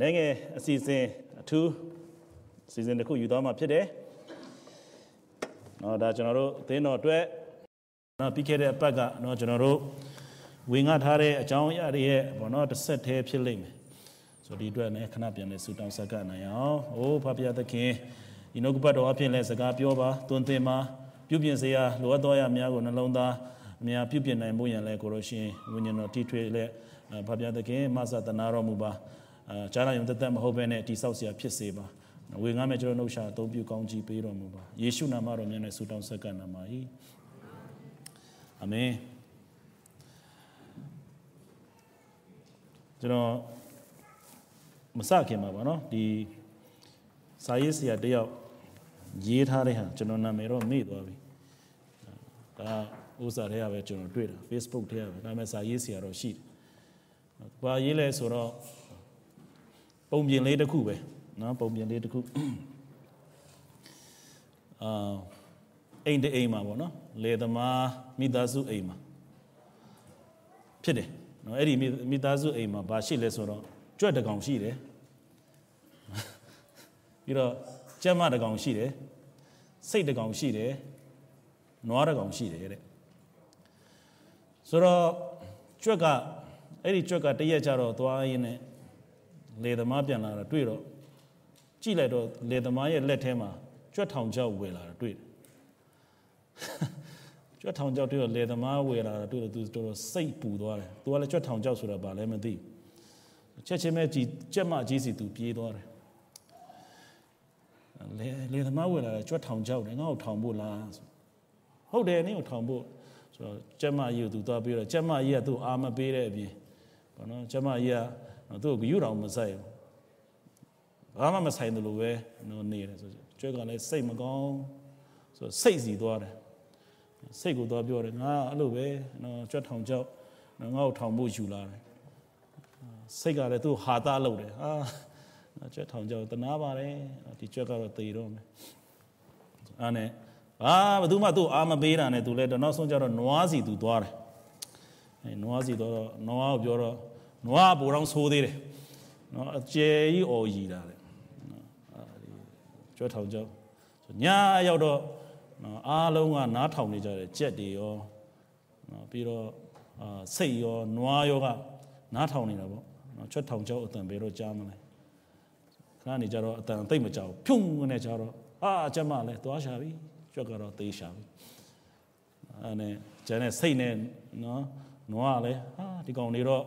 နိုင်ငံအစီအစဉ်အထူးအစီအစဉ်တစ်ခုယူသွားမှာဖြစ်တယ်။နော်ဒါကျွန်တော်တို့အသင်းတော်အတွက်နော်ပြီးခဲ့တဲ့အပတ်ကနော်ကျွန်တော်တို့ဝင်ငှထားတဲ့အကြောင်းအရာတွေရဲ့ဘောနော်တစ်ဆက်တည်းဖြစ်လိမ့်မယ်။ဆိုဒီအတွက်လည်းခဏပြန်လဲဆူတောင်းဆက်ကနိုင်အောင်။အိုးဖဖျားသခင်ဒီနှုတ်ကပတ်တော်အဖြစ်လဲစကားပြောပါတွင်တင်ပါပြုပြင်စေရလိုအပ်သောအရာများကိုနှလုံးသားအများပြုပြင်နိုင်ဖို့ရန်လဲကိုရရှင်ဝိညာဉ်တော်တိထွေလဲဖဖျားသခင်မဆာတနာတော်မူပါ အာကြားနာယုံသက်သက်မဟုတ်ဘဲနဲ့တိဆောက်เสียဖြစ်စေပါဝေငါမဲ့ကျွန်တော်နှုတ်ရှာအသုံးပြုကောင်းကြီးပေးတော်မူပါယေရှုနာမတော်မြတ်နဲ့ဆုတောင်းဆက်ကနာမ၏အာမင်ကျွန်တော်မစခင်ပါဗောနော်ဒီစာရေးဆရာတယောက်ရေးထားတဲ့ဟာကျွန်တော်နာမည်တော့မေ့သွားပြီဒါဥစားထဲကပဲကျွန်တော်တွေ့တာ Facebook ထဲကပဲဒါပေမဲ့စာရေးဆရာတော့ရှိတယ်။ဘာရေးလဲဆိုတော့ ပုံပြင်လေးတစ်ခုပဲနော်ပုံပြင်လေးတစ်ခုအာအိမ်တအိမ်မှာပေါ့နော်လေသမားမိသားစုအိမ်မှာဖြစ်တယ်နော်အဲ့ဒီမိသားစုအိမ်မှာဘာရှိလဲဆိုတော့ကြွက်တကောင်ရှိတယ်ပြီးတော့ကျက်မတကောင်ရှိတယ်စိတ်တကောင်ရှိတယ်နွားတကောင်ရှိတယ်တဲ့ဆိုတော့ကြွက်ကအဲ့ဒီကြွက်ကတရက်ကြတော့သွားရင်းနဲ့ လေသမားပြန်လာတော့တွေ့တော့ကြည့်လိုက်တော့လေသမားရဲ့လက်ထဲမှာကြွက်ထောင်ကြောက်ဝယ်လာတာတွေ့တယ်ကြွက်ထောင်ကြောက်တွေ့တော့လေသမားဝယ်လာတာတွေ့တော့သူတော်တော်စိတ်ပူသွားတယ်သူကလည်းကြွက်ထောင်ကြောက်ဆိုတာဘာလဲမသိချက်ချင်းပဲကြည်ကြက်မကြီးစီသူပြေးသွားတယ်လေလေသမားဝယ်လာတာကြွက်ထောင်ကြောက်တယ်ငါ့ကိုထောင်ဖို့လားဟုတ်တယ်နင်းကိုထောင်ဖို့ဆိုတော့ကြက်မကြီးကိုသူသွားပြီးတော့ကြက်မကြီးကသူ့အာမပေးတဲ့အပြင်ဘာနော်ကြက်မကြီးက သူ့ကိုယူတော်မဆိုင်ဘူးဘာမှမဆိုင်တယ်လို့ပဲနော်နေတယ်ဆိုကျွဲကလည်းစိတ်မကောင်းဆိုစိတ်စီသွားတယ်စိတ်ကိုသွားပြောတယ်ငါအဲ့လိုပဲနော်ကြွက်ထောင်ကြောက်နော်ငါ့ကိုထောင်ဖို့ယူလာတယ်စိတ်ကလည်းသူ့ဟာတာလုပ်တယ်ဟာကြွက်ထောင်ကြောက်တနာပါတယ်ဒီကြွက်ကတော့သေတော့မယ်အဲ့နဲ့ဘာဘယ်သူမှသူ့အာမပေးတာနဲ့သူလည်းတော့နောက်ဆုံးကျတော့နွားစီသူသွားတယ်အဲနွားစီတော့နွားကိုပြောတော့ နွားပိုတော့ဆိုးသေးတယ်နော်အကျယ်ကြီးအော်ကြီးတာတဲ့ကျွတ်ထောင်ကြောက်ညာရောက်တော့နော်အားလုံးကနားထောင်နေကြတယ်ကြက်တွေရောနော်ပြီးတော့အာစိတ်ရောနွားရောကနားထောင်နေတာပေါ့နော်ကျွတ်ထောင်ကြောက်အတန်ဘယ်တော့ကြားမလဲခဏနေကြတော့အတန်သိမ့်မကြောက်ဖြုံနဲ့ကြတော့အာအကျမလဲသွားရှာပြီကျွတ်ကတော့သေးရှာပြီအဲနဲ့ကျန်တဲ့စိတ်နဲ့နော်နွားကလည်းဟာဒီကောင်တွေတော့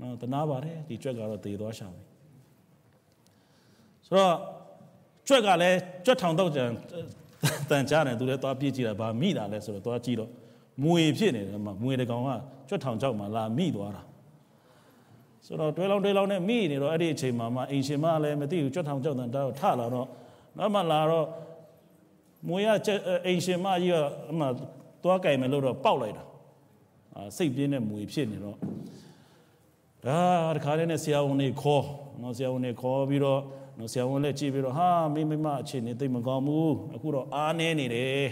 နော်တနာပါတယ်ဒီကြွက်ကတော့သေသွားရှာပြီဆိုတော့ကြွက်ကလည်းကြွက်ထောင်တော့ကြံတန်ကြတယ်သူလည်းသွားပြေးကြည့်တာဗာမိတာလဲဆိုတော့သွားကြည့်တော့မွေဖြစ်နေတယ်မှာမွေတကောင်ကကြွက်ထောင်ကြောက်မှလာမိသွားတာဆိုတော့တွဲလောင်းတွဲလောင်းနဲ့မိနေတော့အဲ့ဒီအချိန်မှာမှအင်ရှင်မလည်းမသိဘူးကြွက်ထောင်ကြောက်တန်တောက်ထလာတော့နောက်မှလာတော့မွေရအိမ်ရှင်မကြီးကအမှသွားကြိုင်မယ်လို့တော့ပေါက်လိုက်တာအာစိတ်ပြင်းတဲ့မွေဖြစ်နေတော့ ဒါတခါတည်းနဲ့ဆရာဝန်တွေခေါ်နော်ဆရာဝန်တွေခေါ်ပြီးတော့နော်ဆရာဝန်လည်းကြည့်ပြီးတော့ဟာမိမမအခြေအနေသိမကောင်းဘူးအခုတော့အားနေနေတယ်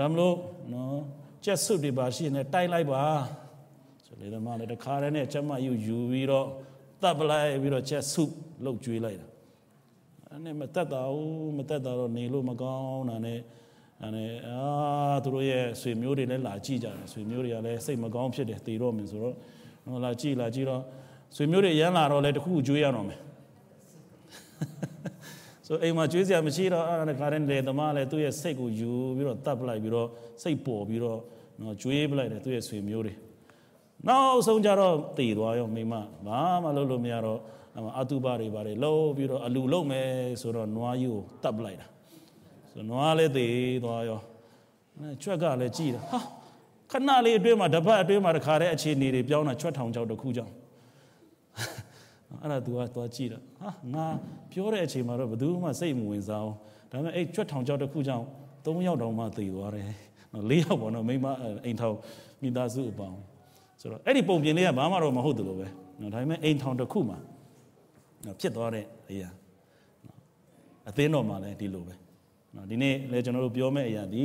ဒါမလို့နော်ကျက်စွတ်တွေပါရှိနေတိုက်လိုက်ပါဆိုလေတော့မလည်းတခါတည်းနဲ့ကျမယူယူပြီးတော့တပ်ပလိုက်ပြီးတော့ကျက်ဆုလှုပ်ကြွေးလိုက်တာအဲ့နဲ့မတက်တာဘူးမတက်တာတော့နေလို့မကောင်းတာနဲ့အဲ့အာသူတို့ရဲ့ဆွေမျိုးတွေလည်းလာကြည့်ကြတယ်ဆွေမျိုးတွေကလည်းစိတ်မကောင်းဖြစ်တယ်တည်တော့မယ်ဆိုတော့ နော်လာကြည့်လာကြည့်တော့ဆွေမျိုးတွေရမ်းလာတော့လည်းတခုကျွေးရတော့မယ်ဆိုအိမ်မှာကျွေးစရာမရှိတော့အဲ့ဒါခါတဲ့လေသမားလည်းသူ့ရဲ့စိတ်ကိုယူပြီးတော့တတ်ပလိုက်ပြီးတော့စိတ်ပေါ်ပြီးတော့နော်ကျွေးပလိုက်တယ်သူ့ရဲ့ဆွေမျိုးတွေနောက်ဆုံးကြတော့တည်သွားရောမိမဘာမှလုပ်လို့မရတော့အတုပါတွေပါတယ်လှုပ်ပြီးတော့အလူလုံမယ်ဆိုတော့နွားကြီးကိုတတ်ပလိုက်တာဆိုနွားလည်းတည်သွားရောချွက်ကလည်းကြည်တာဟာ ခဏလေးအတွင်းမှာတပတ်အတွင်းမှာတခါတည်းအခြေအနေတွေပြောင်းတာချွတ်ထောင်ချောက်တစ်ခုကြောင့်အဲ့ဒါ तू ကသွားကြည့်တာဟာငါပြောတဲ့အချိန်မှာတော့ဘယ်သူမှစိတ်မဝင်စားအောင်ဒါပေမဲ့အဲ့ချွတ်ထောင်ချောက်တစ်ခုကြောင့်၃ယောက်တောင်မှသေသွားတယ်နော်၄ယောက်ပေါ့နော်မိမအိမ်ထောင်မိသားစုအပေါင်းဆိုတော့အဲ့ဒီပုံပြင်လေးကဘာမှတော့မဟုတ်တယ်လို့ပဲနော်ဒါပေမဲ့အိမ်ထောင်တစ်ခုမှာနော်ဖြစ်သွားတဲ့အရာနော်အသင်းတော်မှာလည်းဒီလိုပဲနော်ဒီနေ့လည်းကျွန်တော်တို့ပြောမယ့်အရာဒီ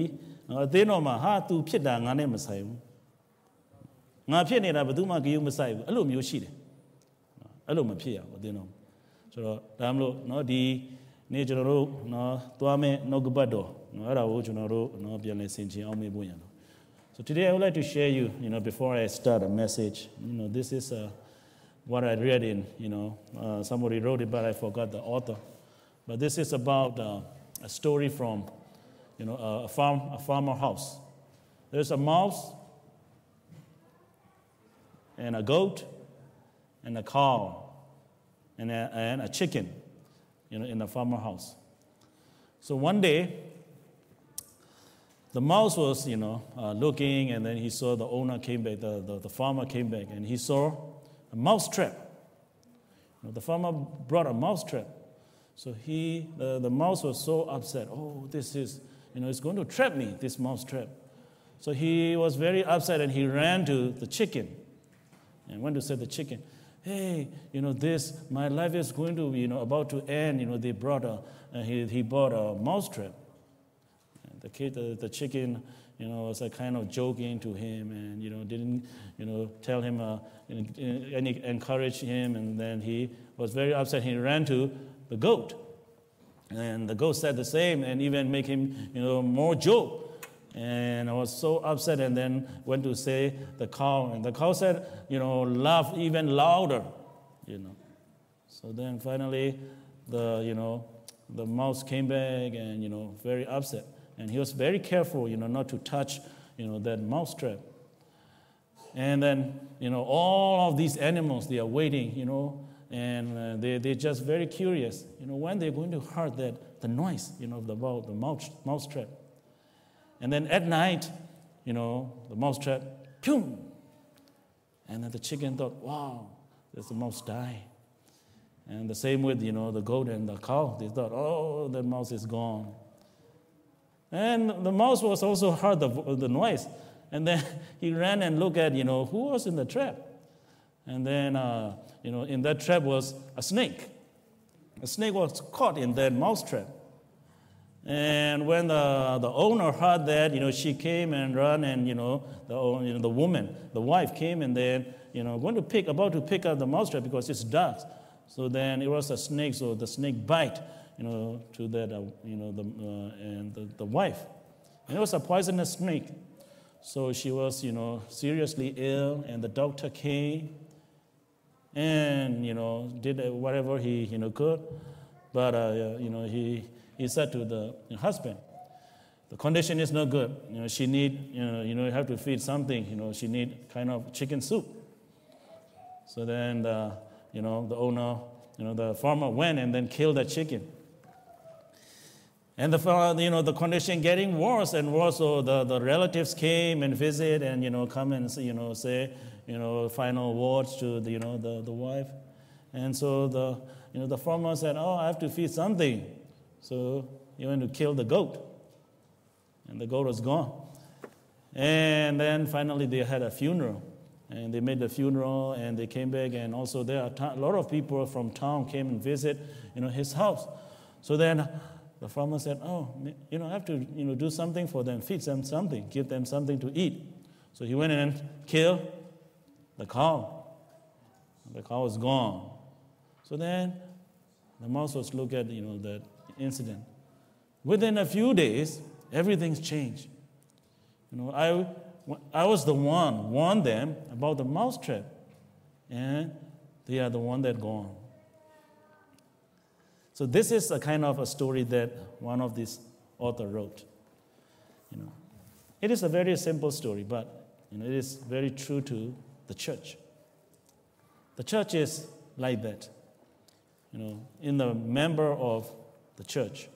အသင်းတော်မှာဟာ तू ဖြစ်တာငါနဲ့မဆိုင်ဘူးငါဖြစ်နေတာဘယ်သူမှကြည့်မဆိုင်ဘူးအဲ့လိုမျိုးရှိတယ်အဲ့လိုမဖြစ်ရဘူးအသင်းတော် ဆိုတော့ဒါမလို့เนาะဒီနေ့ကျွန်တော်တို့เนาะသွားမယ်နှုတ်ကပတ်တော်เนาะအဲ့ဒါကိုကျွန်တော်တို့เนาะပြန်လည်ဆင်ခြင်အောင်မေးဖို့ရတော့ So today I would like to share you, you know, before I start a message, you know, this is uh, what I read in, you know, uh, somebody wrote it, but I forgot the author. But this is about uh, a story from, you know, a farm, a farmer house. There's a mouse and a goat and a cow and a, and a chicken you know, in the farmer house. So one day, the mouse was, you know, uh, looking, and then he saw the owner came back, the, the, the farmer came back, and he saw a mouse trap. You know, the farmer brought a mouse trap. So he, the, the mouse was so upset. Oh, this is, you know, it's going to trap me, this mouse trap. So he was very upset and he ran to the chicken and went to say the chicken, hey, you know, this, my life is going to you know, about to end. You know, they brought a, uh, he, he bought a mousetrap. And the kid, the, the chicken, you know, was a kind of joking to him and, you know, didn't, you know, tell him, uh, any, encourage him. And then he was very upset. He ran to the goat. And the goat said the same and even make him, you know, more joke. And I was so upset and then went to say the cow. And the cow said, you know, laugh even louder, you know. So then finally, the, you know, the mouse came back and, you know, very upset. And he was very careful, you know, not to touch, you know, that mouse trap. And then, you know, all of these animals, they are waiting, you know, and uh, they, they're just very curious, you know, when they're going to hear that, the noise, you know, of the, the mouse, mouse trap. And then at night, you know, the mouse trap, boom. And then the chicken thought, wow, there's the mouse die. And the same with, you know, the goat and the cow. They thought, oh, the mouse is gone. And the mouse was also heard the, the noise. And then he ran and looked at, you know, who was in the trap. And then, uh, you know, in that trap was a snake. A snake was caught in that mouse trap. And when the, the owner heard that, you know, she came and ran and, you know, the, you know, the woman, the wife came and then, you know, going to pick, about to pick up the mousetrap because it's dark. So then it was a snake, so the snake bite, you know, to that, uh, you know, the, uh, and the, the wife. And it was a poisonous snake. So she was, you know, seriously ill and the doctor came and, you know, did whatever he, you know, could. But, uh, you know, he, he said to the husband, the condition is not good. You know, she need, you know, you know, you have to feed something. You know, she need kind of chicken soup. So then, the, you know, the owner, you know, the farmer went and then killed the chicken. And the, you know, the condition getting worse and worse. So the, the relatives came and visit and, you know, come and, you know, say, you know, final words to, the, you know, the, the wife. And so the, you know, the farmer said, oh, I have to feed something. So he went to kill the goat. And the goat was gone. And then finally they had a funeral. And they made the funeral and they came back. And also there are a lot of people from town came and visit, you know, his house. So then the farmer said, oh, you know, I have to, you know, do something for them, feed them something, give them something to eat. So he went and killed the cow. The cow was gone. So then the mouse was look at, you know, that incident. Within a few days, everything's changed. You know, I, I was the one warned them about the mouse trap, and they are the one that gone. So this is a kind of a story that one of these author wrote. You know, it is a very simple story, but you know, it is very true to the church. The church is like that. You know, in the member of the church.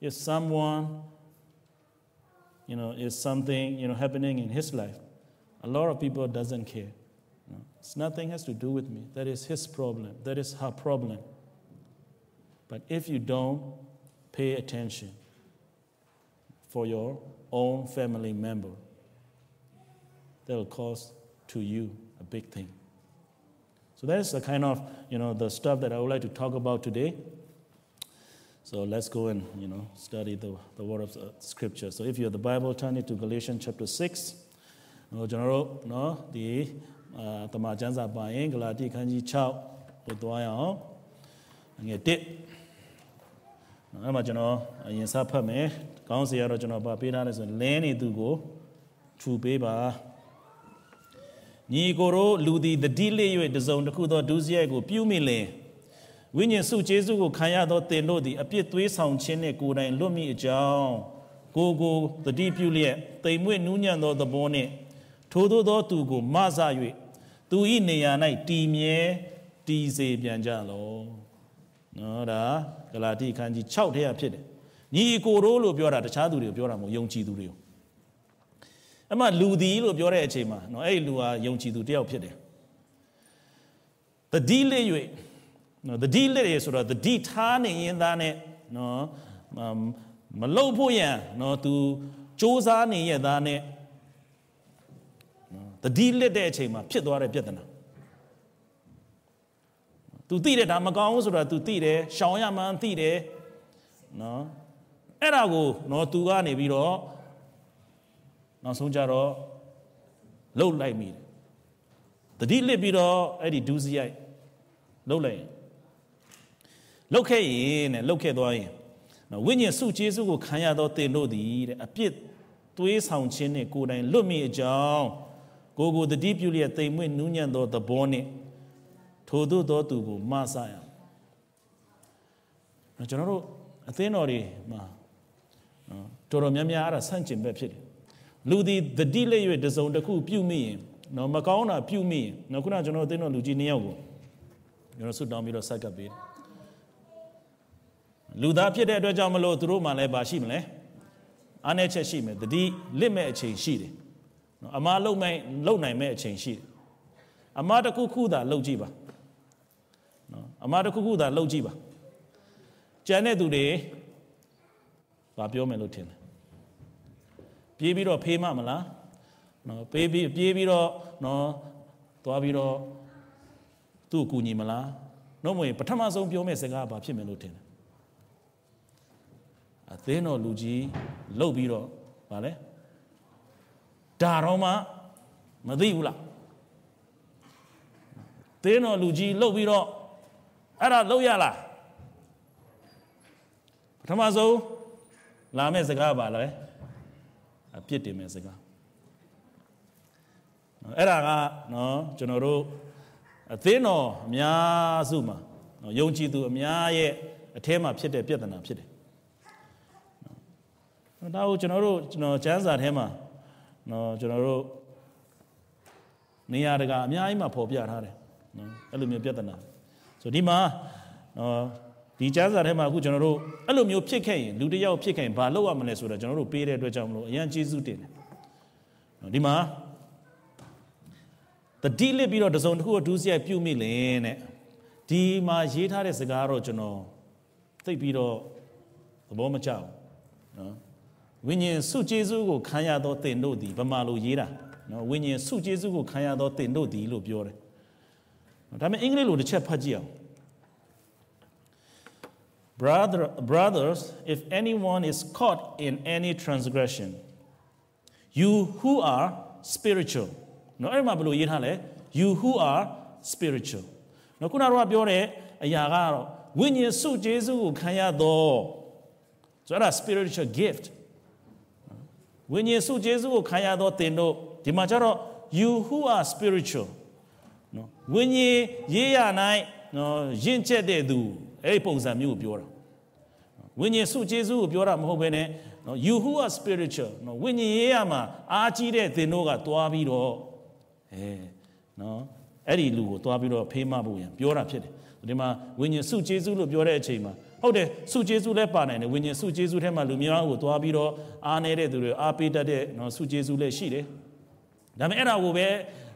If someone, you know, is something, you know, happening in his life, a lot of people doesn't care. You know, it's nothing has to do with me. That is his problem. That is her problem. But if you don't pay attention for your own family member, that will cause to you a big thing. So that's the kind of, you know, the stuff that I would like to talk about today. So let's go and you know study the, the word of the scripture. So if you have the Bible, turn it to Galatians chapter 6. ကျွန်တော်တို့เนาะဒီအာတမန်ကျမ်းစာပါရင်ဂလာတိခန်းကြီး6ကိုသွားရအောင် ငယ်တစ်အဲ့မှာကျွန်တော်အရင်စဖတ်မယ်ကောင်းစီကတော့ကျွန်တော်ဗာပေးထားလဲဆိုရင်လင်းနေသူကိုထူပေးပါ ညီကိုတို့လူသည်တတိလေး၍တစုံတစ်ခုသောဒုစရိုက်ကိုပြုမိလင်ဝိညာဉ်စုကျေးဇူးကိုခံရသောသင်တို့သည်အပြစ်သွေးဆောင်ခြင်းနှင့်ကိုယ်တိုင်လွတ်မိအကြောင်းကိုကိုတတိပြုလျက်တိမ်မွေ့နူးညံ့သောသဘောနှင့်ထိုသောသောသူကိုမဆ၍သူ၏နေရာ၌တည်မြဲတည်စေပြန်ကြလောနော်ဒါဂလာတိခန်းကြီး6ထဲကဖြစ်တယ်ညီကိုတို့လို့ပြောတာတခြားသူတွေကိုပြောတာမဟုတ်ယုံကြည်သူတွေကို အဲ့မှာလူသည်လို့ပြောတဲ့အချိန်မှာနော်အဲ့ဒီလူဟာယုံကြည်သူတယောက်ဖြစ်တယ်တတိလေး၍နော်တတိလေးရေဆိုတော့တတိထားနေရင်သားနဲ့နော်မလုတ်ဖို့ရန်နော်သူစ조사နေရသားနဲ့နော်တတိလစ်တဲ့အချိန်မှာဖြစ်သွားတဲ့ပြဿနာသူသိတယ်ဒါမကောင်းဘူးဆိုတော့ तू သိတယ်ရှောင်ရမှန်းသိတယ်နော်အဲ့ဒါကိုနော် तू ကနေပြီးတော့ နောက်ဆုံးကြတော့လှုပ်လိုက်မိတယ်တတိလစ်ပြီးတော့အဲ့ဒီဒူးစရိုက်လှုပ်လိုက်ရင်လှုပ်ခဲ့ရင်နဲ့လှုပ်ခဲ့သွားရင်နော်ဝိညာဉ်စုကျေးဇူးကိုခံရသောသင်တို့သည်တဲ့အပြစ်သွေးဆောင်ခြင်းနဲ့ကိုယ်တိုင်လွတ်မိအကြောင်းကိုကိုတတိပြုလျက်တိမ်မွေ့နူးညံ့သောသဘောနှင့်ထိုသို့သောသူကိုမဆရအောင်ကျွန်တော်တို့အသင်းတော်တွေမှာနော်တော်တော်များများအဲ့ဒါဆန့်ကျင်ဘက်ဖြစ်တယ် လူသည်တတိလက်၍တစုံတစ်ခုပြုမိရင်နော်မကောင်းတာပြုမိရင်နော်ခုနကျွန်တော်အသင်းတော်လူကြီးနှစ်ယောက်ကိုကျွန်တော်ဆွတ်တောင်းပြီးတော့ဆက်ကပ်ပေးတယ်လူသားဖြစ်တဲ့အတွက်ကြောင့်မလို့သူတို့မှလည်းပါရှိမလဲအားနည်းချက်ရှိမယ်တတိလစ်မဲ့အချိန်ရှိတယ်နော်အမားလုံမဲ့လုံနိုင်မဲ့အချိန်ရှိတယ်အမားတစ်ခုခုသာလုံကြည့်ပါနော်အမားတစ်ခုခုသာလုံကြည့်ပါကြံတဲ့သူတွေဘာပြောမယ်လို့ထင်တယ် ပြေးပြီးတော့ဖေးမမလားနော်ပေးပြီးပြေးပြီးတော့နော်သွားပြီးတော့သူ့ကိုကူညီမလားနှုတ်မဝင်ပထမဆုံးပြောမယ့်စကားဘာဖြစ်မယ်လို့ထင်တယ်အသင်းတော်လူကြီးလှုပ်ပြီးတော့ဗာလဲဒါတော့မှမသိဘူးလားသင်းတော်လူကြီးလှုပ်ပြီးတော့အဲ့ဒါလှုပ်ရလားပထမဆုံးလာမယ့်စကားပါလဲ အပြစ်တင်မယ့်စကားအဲ့ဒါကနော်ကျွန်တော်တို့အသင်းတော်အများစုမှာနော်ယုံကြည်သူအများရဲ့အထဲမှာဖြစ်တဲ့ပြဿနာဖြစ်တယ်ဒါကိုကျွန်တော်တို့ကျွန်တော်ကျမ်းစာထဲမှာနော်ကျွန်တော်တို့နေရာတကာအများကြီးမှာပေါ်ပြထားတယ်နော်အဲ့လိုမျိုးပြဿနာဆိုဒီမှာနော် ဒီကျမ်းစာထဲမှာအခုကျွန်တော်တို့အဲ့လိုမျိုးဖြစ်ခဲ့ရင်လူတစ်ယောက်ဖြစ်ခဲ့ရင်ဘာလုပ်ရမလဲဆိုတော့ကျွန်တော်တို့ပေးတဲ့အတွက်ကြောင့်မလို့အရန်ကျေးဇူးတင်တယ်ဒီမှာတတိလစ်ပြီးတော့တစုံတစ်ခုအဒူးစရိုက်ပြုမိလင်တဲ့ဒီမှာရေးထားတဲ့စကားတော့ကျွန်တော်သိပြီးတော့သဘောမကျဘူးနော်ဝိညာဉ်စုကျေးဇူးကိုခံရသောသင်တို့သည်ဗမာလိုရေးတာနော်ဝိညာဉ်စုကျေးဇူးကိုခံရသောသင်တို့သည်လို့ပြောတယ်ဒါပေမဲ့အင်္ဂလိပ်လိုတစ်ချက်ဖတ်ကြည့်အောင် Brother, brothers, if anyone is caught in any transgression, you who are spiritual နော်အဲ့မှာဘယ်လိုရေးထားလဲ you who are spiritual နော်ခုနကတော့ပြောတဲ့အရာကတော့ဝိညာဉ်စုကျေးဇူးကိုခံရတော့ဆိုတော့ spiritual gift ဝိညာဉ်စုကျေးဇူးကိုခံရတော့တင်တို့ဒီမှာကျတော့ you who are spiritual နော်ဝိညာဉ်ရေးရနိုင်နော်ယဉ်ကျက်တဲ့သူ အဲ့ဒီပုံစံမျိုးကိုပြောတာဝိညာဉ်စုကျေးဇူးကိုပြောတာမဟုတ်ဘဲနဲ့နော် you who are spiritual နော်ဝိညာဉ်ရေးရမှာအားကြီးတဲ့သင်တို့ကတွားပြီးတော့အဲနော်အဲ့ဒီလူကိုတွားပြီးတော့ဖေးမဖို့ရန်ပြောတာဖြစ်တယ်ဒီမှာဝိညာဉ်စုကျေးဇူးလို့ပြောတဲ့အချိန်မှာဟုတ်တယ်စုကျေးဇူးလည်းပါနိုင်တယ်ဝိညာဉ်စုကျေးဇူးထဲမှာလူမျိုးကိုတွားပြီးတော့အားနေတဲ့သူတွေအားပေးတတ်တဲ့နော်စုကျေးဇူးလည်းရှိတယ်ဒါပေမဲ့အဲ့ဒါကိုပဲ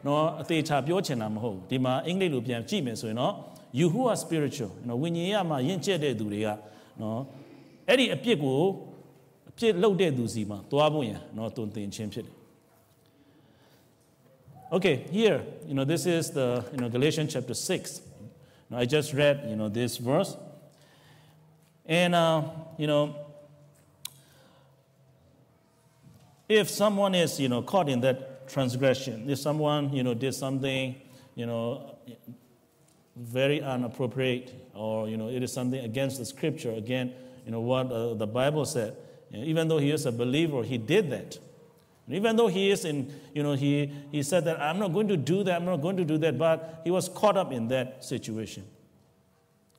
နော်အသေးချာပြောချင်တာမဟုတ်ဘူးဒီမှာအင်္ဂလိပ်လိုပြန်ကြည့်မယ်ဆိုရင်တော့ you who are spiritual နော်ဝိညာဉ်ရမှာယဉ်ကျက်တဲ့သူတွေကနော်အဲ့ဒီအပြစ်ကိုအပြစ်လုပ်တဲ့သူစီမှာသွားဖို့ရန်နော်တုံသင်ခြင်းဖြစ်တယ် Okay, here, you know, this is the, you know, Galatians chapter 6. Now, I just read, you know, this verse. And, uh, you know, if someone is, you know, caught in that transgression, if someone, you know, did something, you know, very inappropriate or, you know, it is something against the scripture, again, you know, what uh, the Bible said. Even though he is a believer, he did that. And even though he is in, you know, he, he said that I'm not going to do that, I'm not going to do that, but he was caught up in that situation.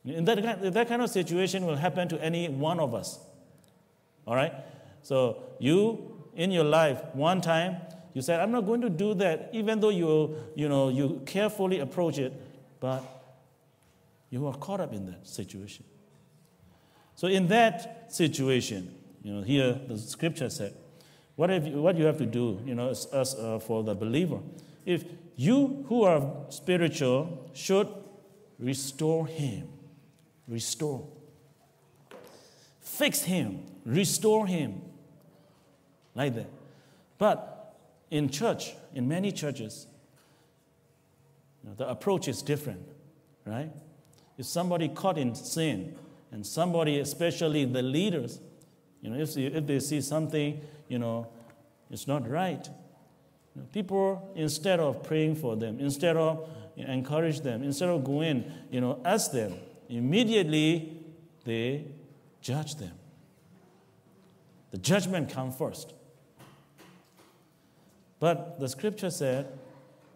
In that, that kind of situation will happen to any one of us. All right? So you, in your life, one time, you said, I'm not going to do that, even though you, you, know, you carefully approach it, but you are caught up in that situation. So in that situation, you know, here the scripture said, what, have you, what you have to do, you know, as, as uh, for the believer, if you who are spiritual should restore him, restore, fix him, restore him, like that. But in church, in many churches, you know, the approach is different, right? If somebody caught in sin, and somebody, especially the leaders, you know, if, if they see something, you know, it's not right, you know, people, instead of praying for them, instead of you know, encourage them, instead of going, you know, ask them, immediately they judge them. The judgment comes first. But the scripture said,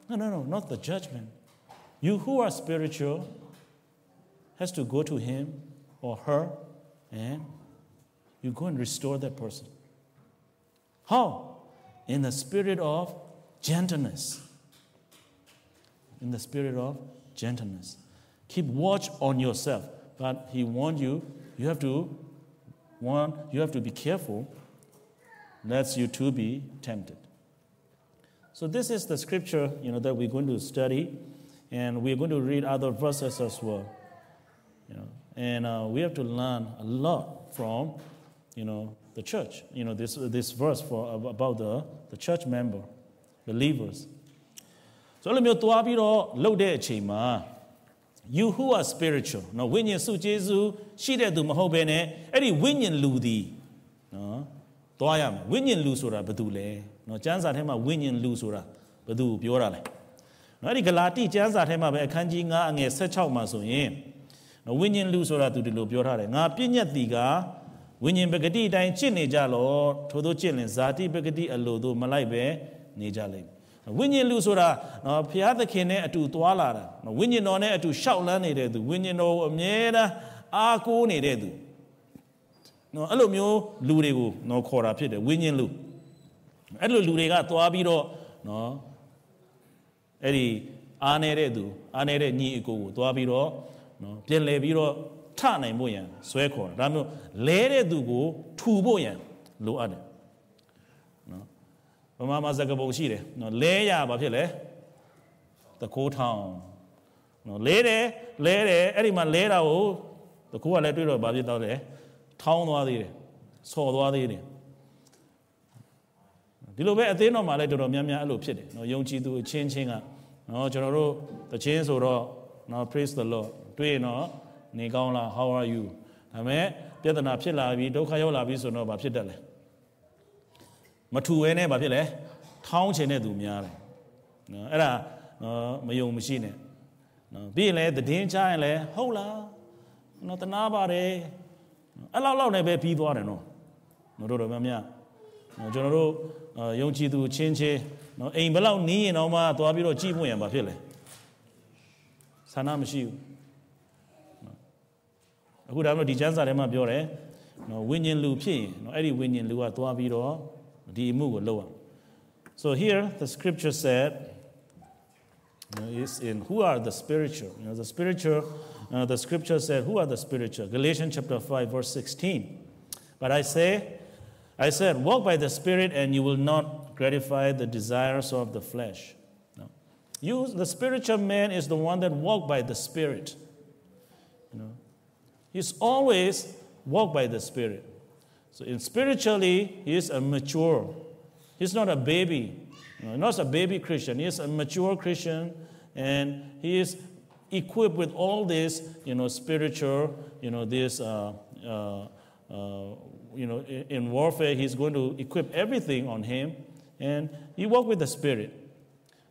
no, no, no, not the judgment. You who are spiritual has to go to him or her and you go and restore that person. How? In the spirit of gentleness. In the spirit of gentleness. Keep watch on yourself. But he warned you, you have to one, you have to be careful, lest you too be tempted. So this is the scripture, you know, that we're going to study, and we're going to read other verses as well. You know, and uh, we have to learn a lot from, you know, the church. You know, this, this verse for, about the, the church member, believers. So အဲ့လိုမျိုးသွားပြီးတော့လှုပ်တဲ့အချိန်မှာ you who are spiritual နော်ဝိညာဉ်စုကျေးဇူးရှိတဲ့သူမဟုတ်ဘဲနဲ့အဲ့ဒီဝိညာဉ်လူသည်နော်သွားရမယ်ဝိညာဉ်လူဆိုတာဘာတူလဲနော်ကျမ်းစာထဲမှာဝိညာဉ်လူဆိုတာဘာတူပြောတာလဲနော်အဲ့ဒီဂလာတိကျမ်းစာထဲမှာပဲအခန်းကြီး9အငယ်16မှာဆိုရင် နော်ဝိညာဉ်လူဆိုတာသူဒီလိုပြောထားတယ်ငါပြည့်ညက်တီကဝိညာဉ်ပဂတိအတိုင်းကျင့်နေကြလောထို့သောကျင့်လင်ဇာတိပဂတိအလိုတို့မလိုက်ပဲနေကြလိမ့်မယ်ဝိညာဉ်လူဆိုတာနော်ဘုရားသခင်နဲ့အတူသွားလာတာနော်ဝိညာဉ်တော်နဲ့အတူရှောက်လန်းနေတဲ့သူဝိညာဉ်တော်ကိုအမြဲတမ်းအားကိုးနေတဲ့သူနော်အဲ့လိုမျိုးလူတွေကိုနော်ခေါ်တာဖြစ်တယ်ဝိညာဉ်လူအဲ့လိုလူတွေကသွားပြီးတော့နော်အဲ့ဒီအားနေတဲ့သူအားနေတဲ့ညီအကိုကိုသွားပြီးတော့ နော်ပြန်လဲပြီးတော့ထနိုင်ဖို့ရန်ဆွဲခေါ်တာဒါမျိုးလဲတဲ့သူကိုထူဖို့ရန်လိုအပ်တယ်နော်ဗမာမှာစကားပုံရှိတယ်နော်လဲရဘာဖြစ်လဲတကိုးထောင်နော်လဲတယ်လဲတယ်အဲ့ဒီမှာလဲတာကိုတကိုးကလည်းတွေ့တော့ဘာဖြစ်တော့လဲထောင်းသွားသေးတယ်ဆော်သွားသေးတယ်ဒီလိုပဲအသင်းတော်မှာလည်းတော်တော်များများအဲ့လိုဖြစ်တယ်နော်ယုံကြည်သူအချင်းချင်းကနော်ကျွန်တော်တို့တချင်းဆိုတော့နော် praise the lord တွေ့နော်နေကောင်းလား how are you ဒါပေမဲ့ပြဿနာဖြစ်လာပြီဒုက္ခရောက်လာပြီဆိုတော့ဘာဖြစ်တတ်လဲမထူဝဲနဲ့ဘာဖြစ်လဲထောင်းချင်တဲ့သူများတယ်နော်အဲ့ဒါနော်မယုံမရှိနဲ့နော်ပြီးရင်လည်းသတင်းချရင်လည်းဟုတ်လားနော်တနာပါတယ်အဲ့လောက်လောက်နဲ့ပဲပြီးသွားတယ်နော်တို့တို့များများနော်ကျွန်တော်တို့ယုံကြည်သူချင်းချင်းနော်အိမ်ဘယ်လောက်နီးရင်တော့မှသွားပြီးတော့ကြည့်ဖို့ရံဘာဖြစ်လဲဆန္ဒမရှိဘူး အခုဒါမှမဟုတ်ဒီကျမ်းစာထဲမှာပြောတယ်နော်ဝိညာဉ်လူဖြစ်ရင်နော်အဲ့ဒီဝိညာဉ်လူကသွားပြီးတော့ဒီအမှုကိုလုပ်အောင် So here the scripture said you know, is in who are the spiritual you know the spiritual uh, the scripture said who are the spiritual Galatians chapter 5 verse 16 but I say I said walk by the spirit and you will not gratify the desires of the flesh no. you the spiritual man is the one that walk by the spirit you know He's always walked by the Spirit. So in spiritually, he is a mature. He's not a baby. Know, not a baby Christian. He is a mature Christian, and he is equipped with all this, you know, spiritual, you know, this, uh, uh, uh, you know, in, in warfare, he's going to equip everything on him, and he walk with the Spirit.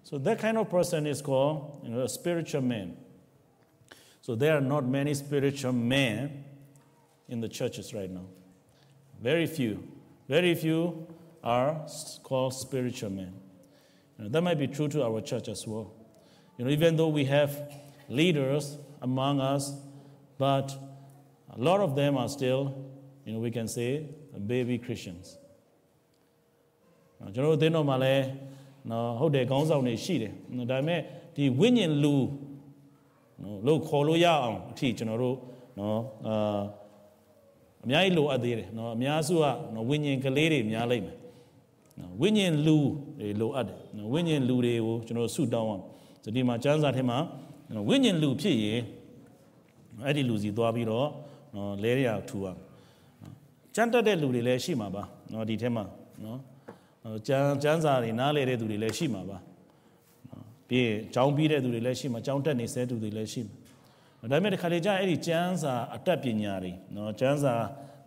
So that kind of person is called, you know, a spiritual man. So there are not many spiritual men in the churches right now. Very few. Very few are called spiritual men. You know, that might be true to our church as well. You know, even though we have leaders among us, but a lot of them are still, you know, we can say, baby Christians. ကျွန်တော်တို့အသင်းတော်မှာလည်းနော်ဟုတ်တယ်ခေါင်းဆောင်တွေရှိတယ်ဒါပေမဲ့ဒီဝိညာဉ်လူ နော်လို့ခေါ်လို့ရအောင်အထိကျွန်တော်တို့နော်အာအများကြီးလိုအပ်သေးတယ်နော်အများစုကနော်ဝိညာဉ်ကလေးတွေများလိမ့်မယ်နော်ဝိညာဉ်လူတွေလိုအပ်တယ်နော်ဝိညာဉ်လူတွေကိုကျွန်တော်ဆုတောင်းအောင်ဆိုဒီမှာကျမ်းစာထဲမှာဝိညာဉ်လူဖြစ်ရင်အဲ့ဒီလူစီသွားပြီးတော့နော်လဲရထူအောင်ကျမ်းတက်တဲ့လူတွေလည်းရှိမှာပါနော်ဒီထဲမှာနော်ကျမ်းကျမ်းစာတွေနားလေတဲ့သူတွေလည်းရှိမှာပါ ပြီးရင်ကျောင်းပြီးတဲ့သူတွေလည်းရှိမှာကျောင်းတက်နေဆဲသူတွေလည်းရှိမှာဒါပေမဲ့ဒီခါလေးကျအဲ့ဒီကျန်းစာအတတ်ပညာတွေနော်ကျန်းစာ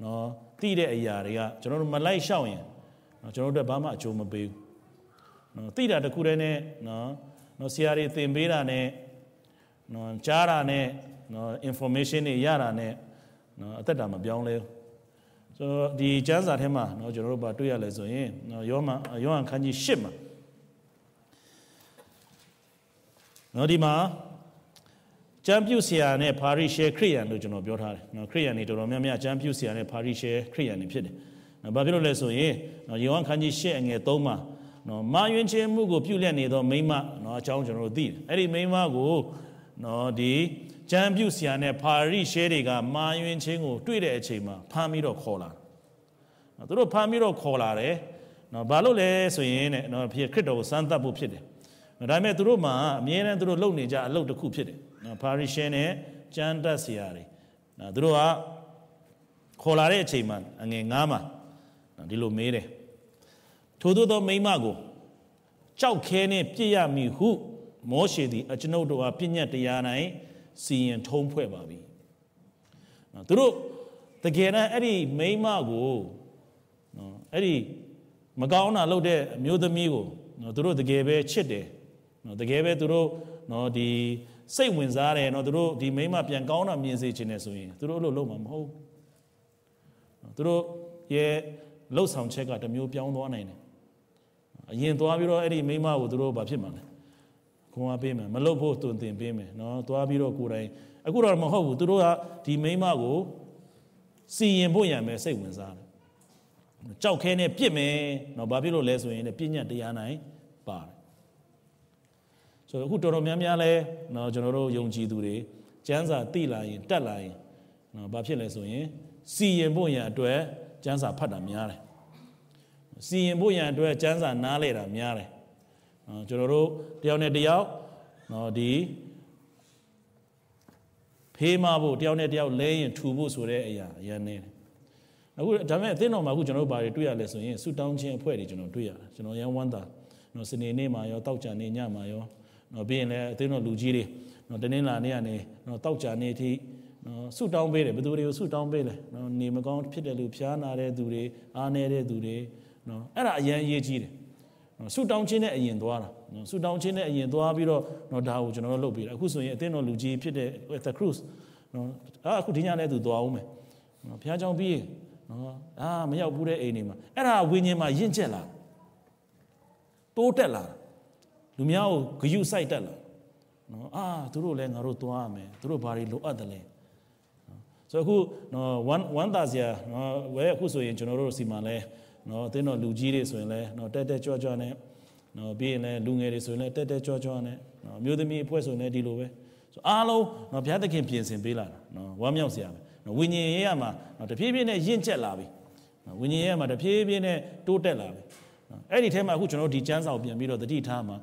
နော်သိတဲ့အရာတွေကကျွန်တော်တို့မလိုက်ရှောက်ရင်နော်ကျွန်တော်တို့ဘာမှအကျိုးမပေးဘူးနော်သိတာတခုတည်းနဲ့နော်နော်ဆရာတွေသင်ပေးတာနဲ့နော်ကြားတာနဲ့နော် information တွေရတာနဲ့နော်အသက်တာမပြောင်းလဲဆိုတော့ဒီကျမ်းစာထဲမှာနော်ကျွန်တော်တို့ဘာတွေ့ရလဲဆိုရင်နော်ယောမယောဟန်ခန်းကြီး၈မှာ နော်ဒီမှာကျမ်းပြုဆရာနဲ့ပါရီရှယ်ခရိယန်လို့ကျွန်တော်ပြောထားတယ်နော်ခရိယန်တွေတော်တော်များများကျမ်းပြုဆရာနဲ့ပါရီရှယ်ခရိယန်တွေဖြစ်တယ်နော်ဘာဖြစ်လို့လဲဆိုရင်နော်ယေဟောခန်းကြီး၈အငယ်၃မှာနော်မာယွင်ခြင်းမှုကိုပြုလက်နေသောမိမနော်အကြောင်းကျွန်တော်တို့သိတယ်အဲ့ဒီမိမကိုနော်ဒီကျမ်းပြုဆရာနဲ့ပါရီရှဲတွေကမာယွင်ချင်းကိုတွေ့တဲ့အချိန်မှာဖမ်းပြီးတော့ခေါ်လာနော်သူတို့ဖမ်းပြီးတော့ခေါ်လာတယ်နော်ဘာလို့လဲဆိုရင်တဲ့နော်ဖြစ်ခရစ်တော်ကိုစမ်းသပ်ဖို့ဖြစ်တယ် ဒါပေမဲ့သူတို့မှာအမြဲတမ်းသူတို့လုပ်နေကြအလုပ်တစ်ခုဖြစ်တယ်နော်ဖာရိရှဲနဲ့ကျမ်းတက်ဆရာတွေနော်သူတို့ကခေါ်လာတဲ့အချိန်မှာအငယ်ငားမှာဒီလိုမေးတယ်ထို့သောသောမိမကိုကြောက်ခဲနဲ့ပြည့်ရမည်ဟု မောရှေသည်အကျွန်ုပ်တို့အားပြည့်ညတ်တရား၌စီရင်ထုံးဖွဲ့ပါပြီနော်သူတို့တကယ်တမ်းအဲ့ဒီမိမကိုနော်အဲ့ဒီမကောင်းတာလုပ်တဲ့အမျိုးသမီးကိုနော်သူတို့တကယ်ပဲချစ်တယ် နော်တကယ်ပဲသူတို့နော်ဒီစိတ်ဝင်စားတယ်နော်သူတို့ဒီမိမပြန်ကောင်းတာမြင်စေချင်တယ်ဆိုရင်သူတို့အဲ့လိုလုပ်မှာမဟုတ်နော်သူတို့ရဲ့လှုပ်ဆောင်ချက်ကတစ်မျိုးပြောင်းသွားနိုင်တယ်အရင်သွားပြီးတော့အဲ့ဒီမိမကိုသူတို့ဘာဖြစ်မှာလဲခွန်အားပေးမယ်မလုပ်ဖို့တွင်တင်ပေးမယ်နော်သွားပြီးတော့ကိုယ်တိုင်အခုတော့မဟုတ်ဘူးသူတို့ကဒီမိမကိုစီရင်ဖို့ရံပဲစိတ်ဝင်စားတယ်ကြောက်ခဲနဲ့ပြစ်မယ်နော်ဘာဖြစ်လို့လဲဆိုရင်လည်းပြညတ်တရားနိုင်ပါတယ် ဆိုတော့အခုတော်တော်များများလဲနော်ကျွန်တော်တို့ယုံကြည်သူတွေကျမ်းစာသိလာရင်တက်လာရင်နော်ဘာဖြစ်လဲဆိုရင်စီရင်ဖို့ရံအတွက်ကျမ်းစာဖတ်တာများတယ်စီရင်ဖို့ရံအတွက်ကျမ်းစာနားလဲတာများတယ်နော်ကျွန်တော်တို့တယောက်နဲ့တယောက်နော်ဒီဖေးမဖို့တယောက်နဲ့တယောက်လဲရင်ထူဖို့ဆိုတဲ့အရာအရင်နေတယ်အခုဒါပေမဲ့အသင်းတော်မှာအခုကျွန်တော်တို့ဘာတွေတွေ့ရလဲဆိုရင်ဆူတောင်းခြင်းအဖွဲ့တွေကျွန်တော်တွေ့ရတယ်ကျွန်တော်ရန်ဝမ်းသာနော်စနေနေ့မှာရောတောက်ကြနေညမှာရော နော်ပြီးရင်လည်းအသင်းတော်လူကြီးတွေနော်တနင်္လာနေ့ကနေနော်တောက်ကြနေထိနော်ဆူတောင်းပေးတယ်ဘယ်သူတွေကိုဆူတောင်းပေးလဲနော်နေမကောင်းဖြစ်တဲ့လူဖျားနာတဲ့သူတွေအားနေတဲ့သူတွေနော်အဲ့ဒါအရင်အရေးကြီးတယ်ဆူတောင်းခြင်းနဲ့အရင်သွားတာနော်ဆူတောင်းခြင်းနဲ့အရင်သွားပြီးတော့နော်ဒါကိုကျွန်တော်တို့လုပ်ပြီးတာအခုဆိုရင်အသင်းတော်လူကြီးဖြစ်တဲ့ The Cruise နော်အခုဒီညလည်းသူသွားအောင်မယ်နော်ဘုရားကြောင့်ပြီးနော်အာမရောက်ဘူးတဲ့အိမ်တွေမှာအဲ့ဒါဝိညာဉ်မှာယဉ်ကျက်လာတိုးတက်လာ လူများကိုဂယုစိုက်တက်လာနော်အာသူတို့လည်းငါတို့သွားရမယ်သူတို့ဘာတွေလိုအပ်တယ်လဲဆိုအခုနော်1 1သာစရာနော်ဝဲအခုဆိုရင်ကျွန်တော်တို့စီမှာလဲနော်အသင်းတော်လူကြီးတွေဆိုရင်လဲနော်တက်တက်ကြွကြွနဲ့နော်ပြီးရင်လည်းလူငယ်တွေဆိုရင်လည်းတက်တက်ကြွကြွနဲ့နော်မျိုးသမီးအဖွဲ့ဆိုရင်လည်းဒီလိုပဲဆိုအားလုံးနော်ဘုရားသခင်ပြင်ဆင်ပေးလာတာနော်ဝမ်းမြောက်စရာပဲနော်ဝိညာဉ်ရေးရမှာနော်တဖြည်းဖြည်းနဲ့ရင့်ကျက်လာပြီနော်ဝိညာဉ်ရေးရမှာတဖြည်းဖြည်းနဲ့တိုးတက်လာပြီနော်အဲ့ဒီထဲမှာအခုကျွန်တော်ဒီကျမ်းစာကိုပြန်ပြီးတော့တတိထားမှာ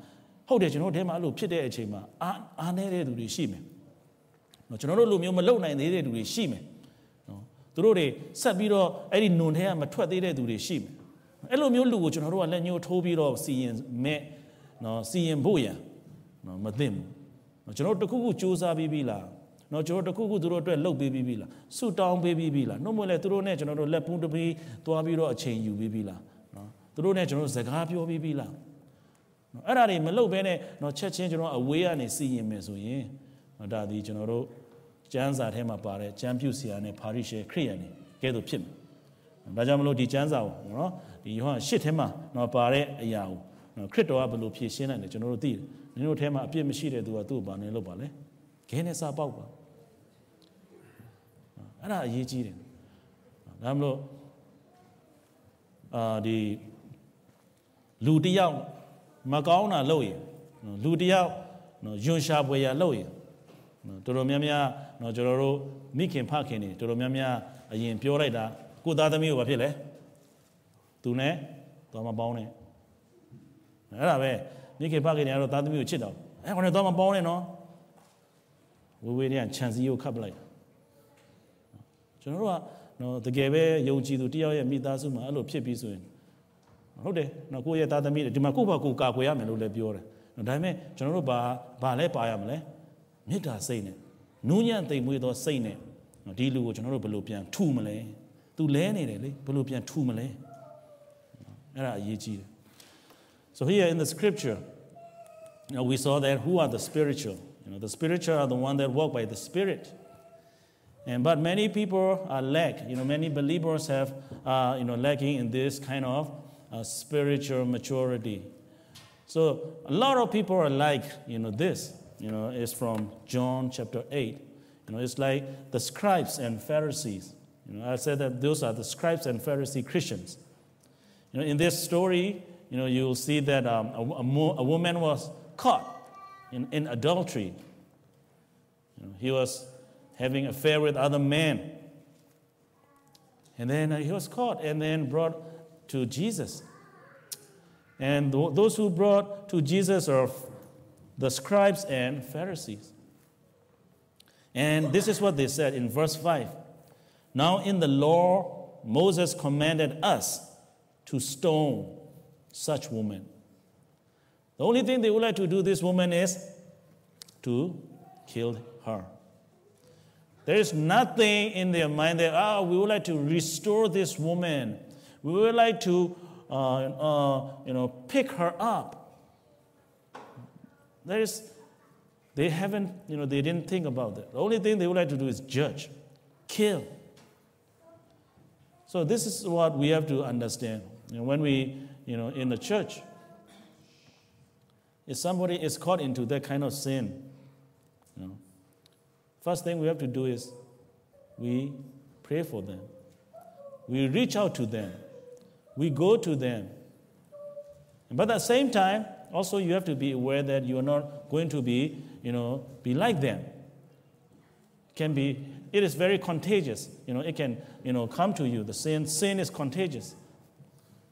ဟုတ်တယ်ကျွန်တော်ထဲမှာအဲ့လိုဖြစ်တဲ့အချိန်မှာအာအားနေတဲ့သူတွေရှိမယ်နော်ကျွန်တော်တို့လူမျိုးမလုံနိုင်သေးတဲ့သူတွေရှိမယ်နော်သူတို့တွေဆက်ပြီးတော့အဲ့ဒီနွန်ထဲကမထွက်သေးတဲ့သူတွေရှိမယ်အဲ့လိုမျိုးလူကိုကျွန်တော်တို့ကလက်ညှိုးထိုးပြီးတော့စီရင်မဲ့နော်စီရင်ဖို့ရန်နော်မသိဘူးနော်ကျွန်တော်တခုခုစူးစမ်းပြီးပြီလားနော်ကျွန်တော်တခုခုသူတို့အတွက်လှုပ်ပေးပြီးပြီလားဆူတောင်းပေးပြီးပြီလားနှုတ်မလဲသူတို့နဲ့ကျွန်တော်တို့လက်ပူးတပီးသွားပြီးတော့အချိန်ယူပြီးပြီလားနော်သူတို့နဲ့ကျွန်တော်တို့စကားပြောပြီးပြီလား နော်အဲ့ဒါတွေမလုပ်ဘဲနဲ့နော်ချက်ချင်းကျွန်တော်အဝေးကနေစီရင်မယ်ဆိုရင်နော်ဒါဒီကျွန်တော်တို့ကျမ်းစာထဲမှာပါတဲ့ကျမ်းပြုဆရာနဲ့ပါရိရှဲခရိယန်တွေကဲသို့ဖြစ်မယ်။ဒါကြောင့်မလို့ဒီကျမ်းစာကိုနော်ဒီယောဟန်ရှစ်ထဲမှာနော်ပါတဲ့အရာကိုနော်ခရစ်တော်ကဘယ်လိုဖြည့်ရှင်းနိုင်လဲကျွန်တော်တို့သိတယ်။နင်တို့ထဲမှာအပြစ်မရှိတဲ့သူကသူ့ကိုဘာနဲ့လုပ်ပါလဲ။ခဲနဲ့စာပေါက်ပါ။အဲ့ဒါအရေးကြီးတယ်။ဒါမလို့အာဒီလူတယောက် မကောင်းတာလုပ်ရင်လူတယောက်နော်ယွန်ရှာပွေရလုပ်ရင်နော်တော်တော်များများနော်ကျွန်တော်တို့မိခင်ဖခင်တွေတော်တော်များများအရင်ပြောလိုက်တာကိုသားသမီးကိုဘာဖြစ်လဲသူနဲ့သွားမပေါင်းနဲ့အဲ့ဒါပဲမိခင်ဖခင်တွေကတော့သားသမီးကိုချစ်တော့အဲ့ခေါင်းနဲ့သွားမပေါင်းနဲ့နော်ဝေဝေးတွေကခြံစည်းကိုခတ်ပလိုက်ကျွန်တော်တို့ကနော်တကယ်ပဲယုံကြည်သူတယောက်ရဲ့မိသားစုမှာအဲ့လိုဖြစ်ပြီးဆိုရင် ဟုတ်တယ်နော်ကိုယ့်ရဲ့သားသမီးတွေဒီမှာကိုယ့်ဘာကိုယ်ကာကွယ်ရမယ်လို့လည်းပြောတယ်ဒါပေမဲ့ကျွန်တော်တို့ဘာဘာလဲပါရမလဲမေတ္တာစိတ်နဲ့နူးညံ့သိမ်မွေ့သောစိတ်နဲ့ဒီလူကိုကျွန်တော်တို့ဘယ်လိုပြန်ထူမလဲသူလဲနေတယ်လေဘယ်လိုပြန်ထူမလဲအဲ့ဒါအရေးကြီးတယ် so here in the scripture you know we saw that who are the spiritual you know the spiritual are the one that walk by the spirit and but many people are lack you know many believers have uh, you know lacking in this kind of uh, spiritual maturity so a lot of people are like, you know, this, you know, is from John chapter 8. You know, it's like the scribes and Pharisees. You know, I said that those are the scribes and Pharisee Christians. You know, in this story, you know, you'll see that um, a, a, a, woman was caught in, in adultery. You know, he was having affair with other men. And then uh, he was caught and then brought to Jesus. And those who brought to Jesus are the scribes and Pharisees. And this is what they said in verse 5. Now, in the law, Moses commanded us to stone such woman. The only thing they would like to do this woman is to kill her. There is nothing in their mind that, ah, oh, we would like to restore this woman. We would like to uh, uh, you know, pick her up. There is, they haven't, you know, they didn't think about that. The only thing they would like to do is judge, kill. So this is what we have to understand. You know, when we, you know, in the church, if somebody is caught into that kind of sin, you know, first thing we have to do is we pray for them. We reach out to them we go to them. But at the same time, also you have to be aware that you are not going to be, you know, be like them. It can be, it is very contagious. You know, it can, you know, come to you. The sin, sin is contagious.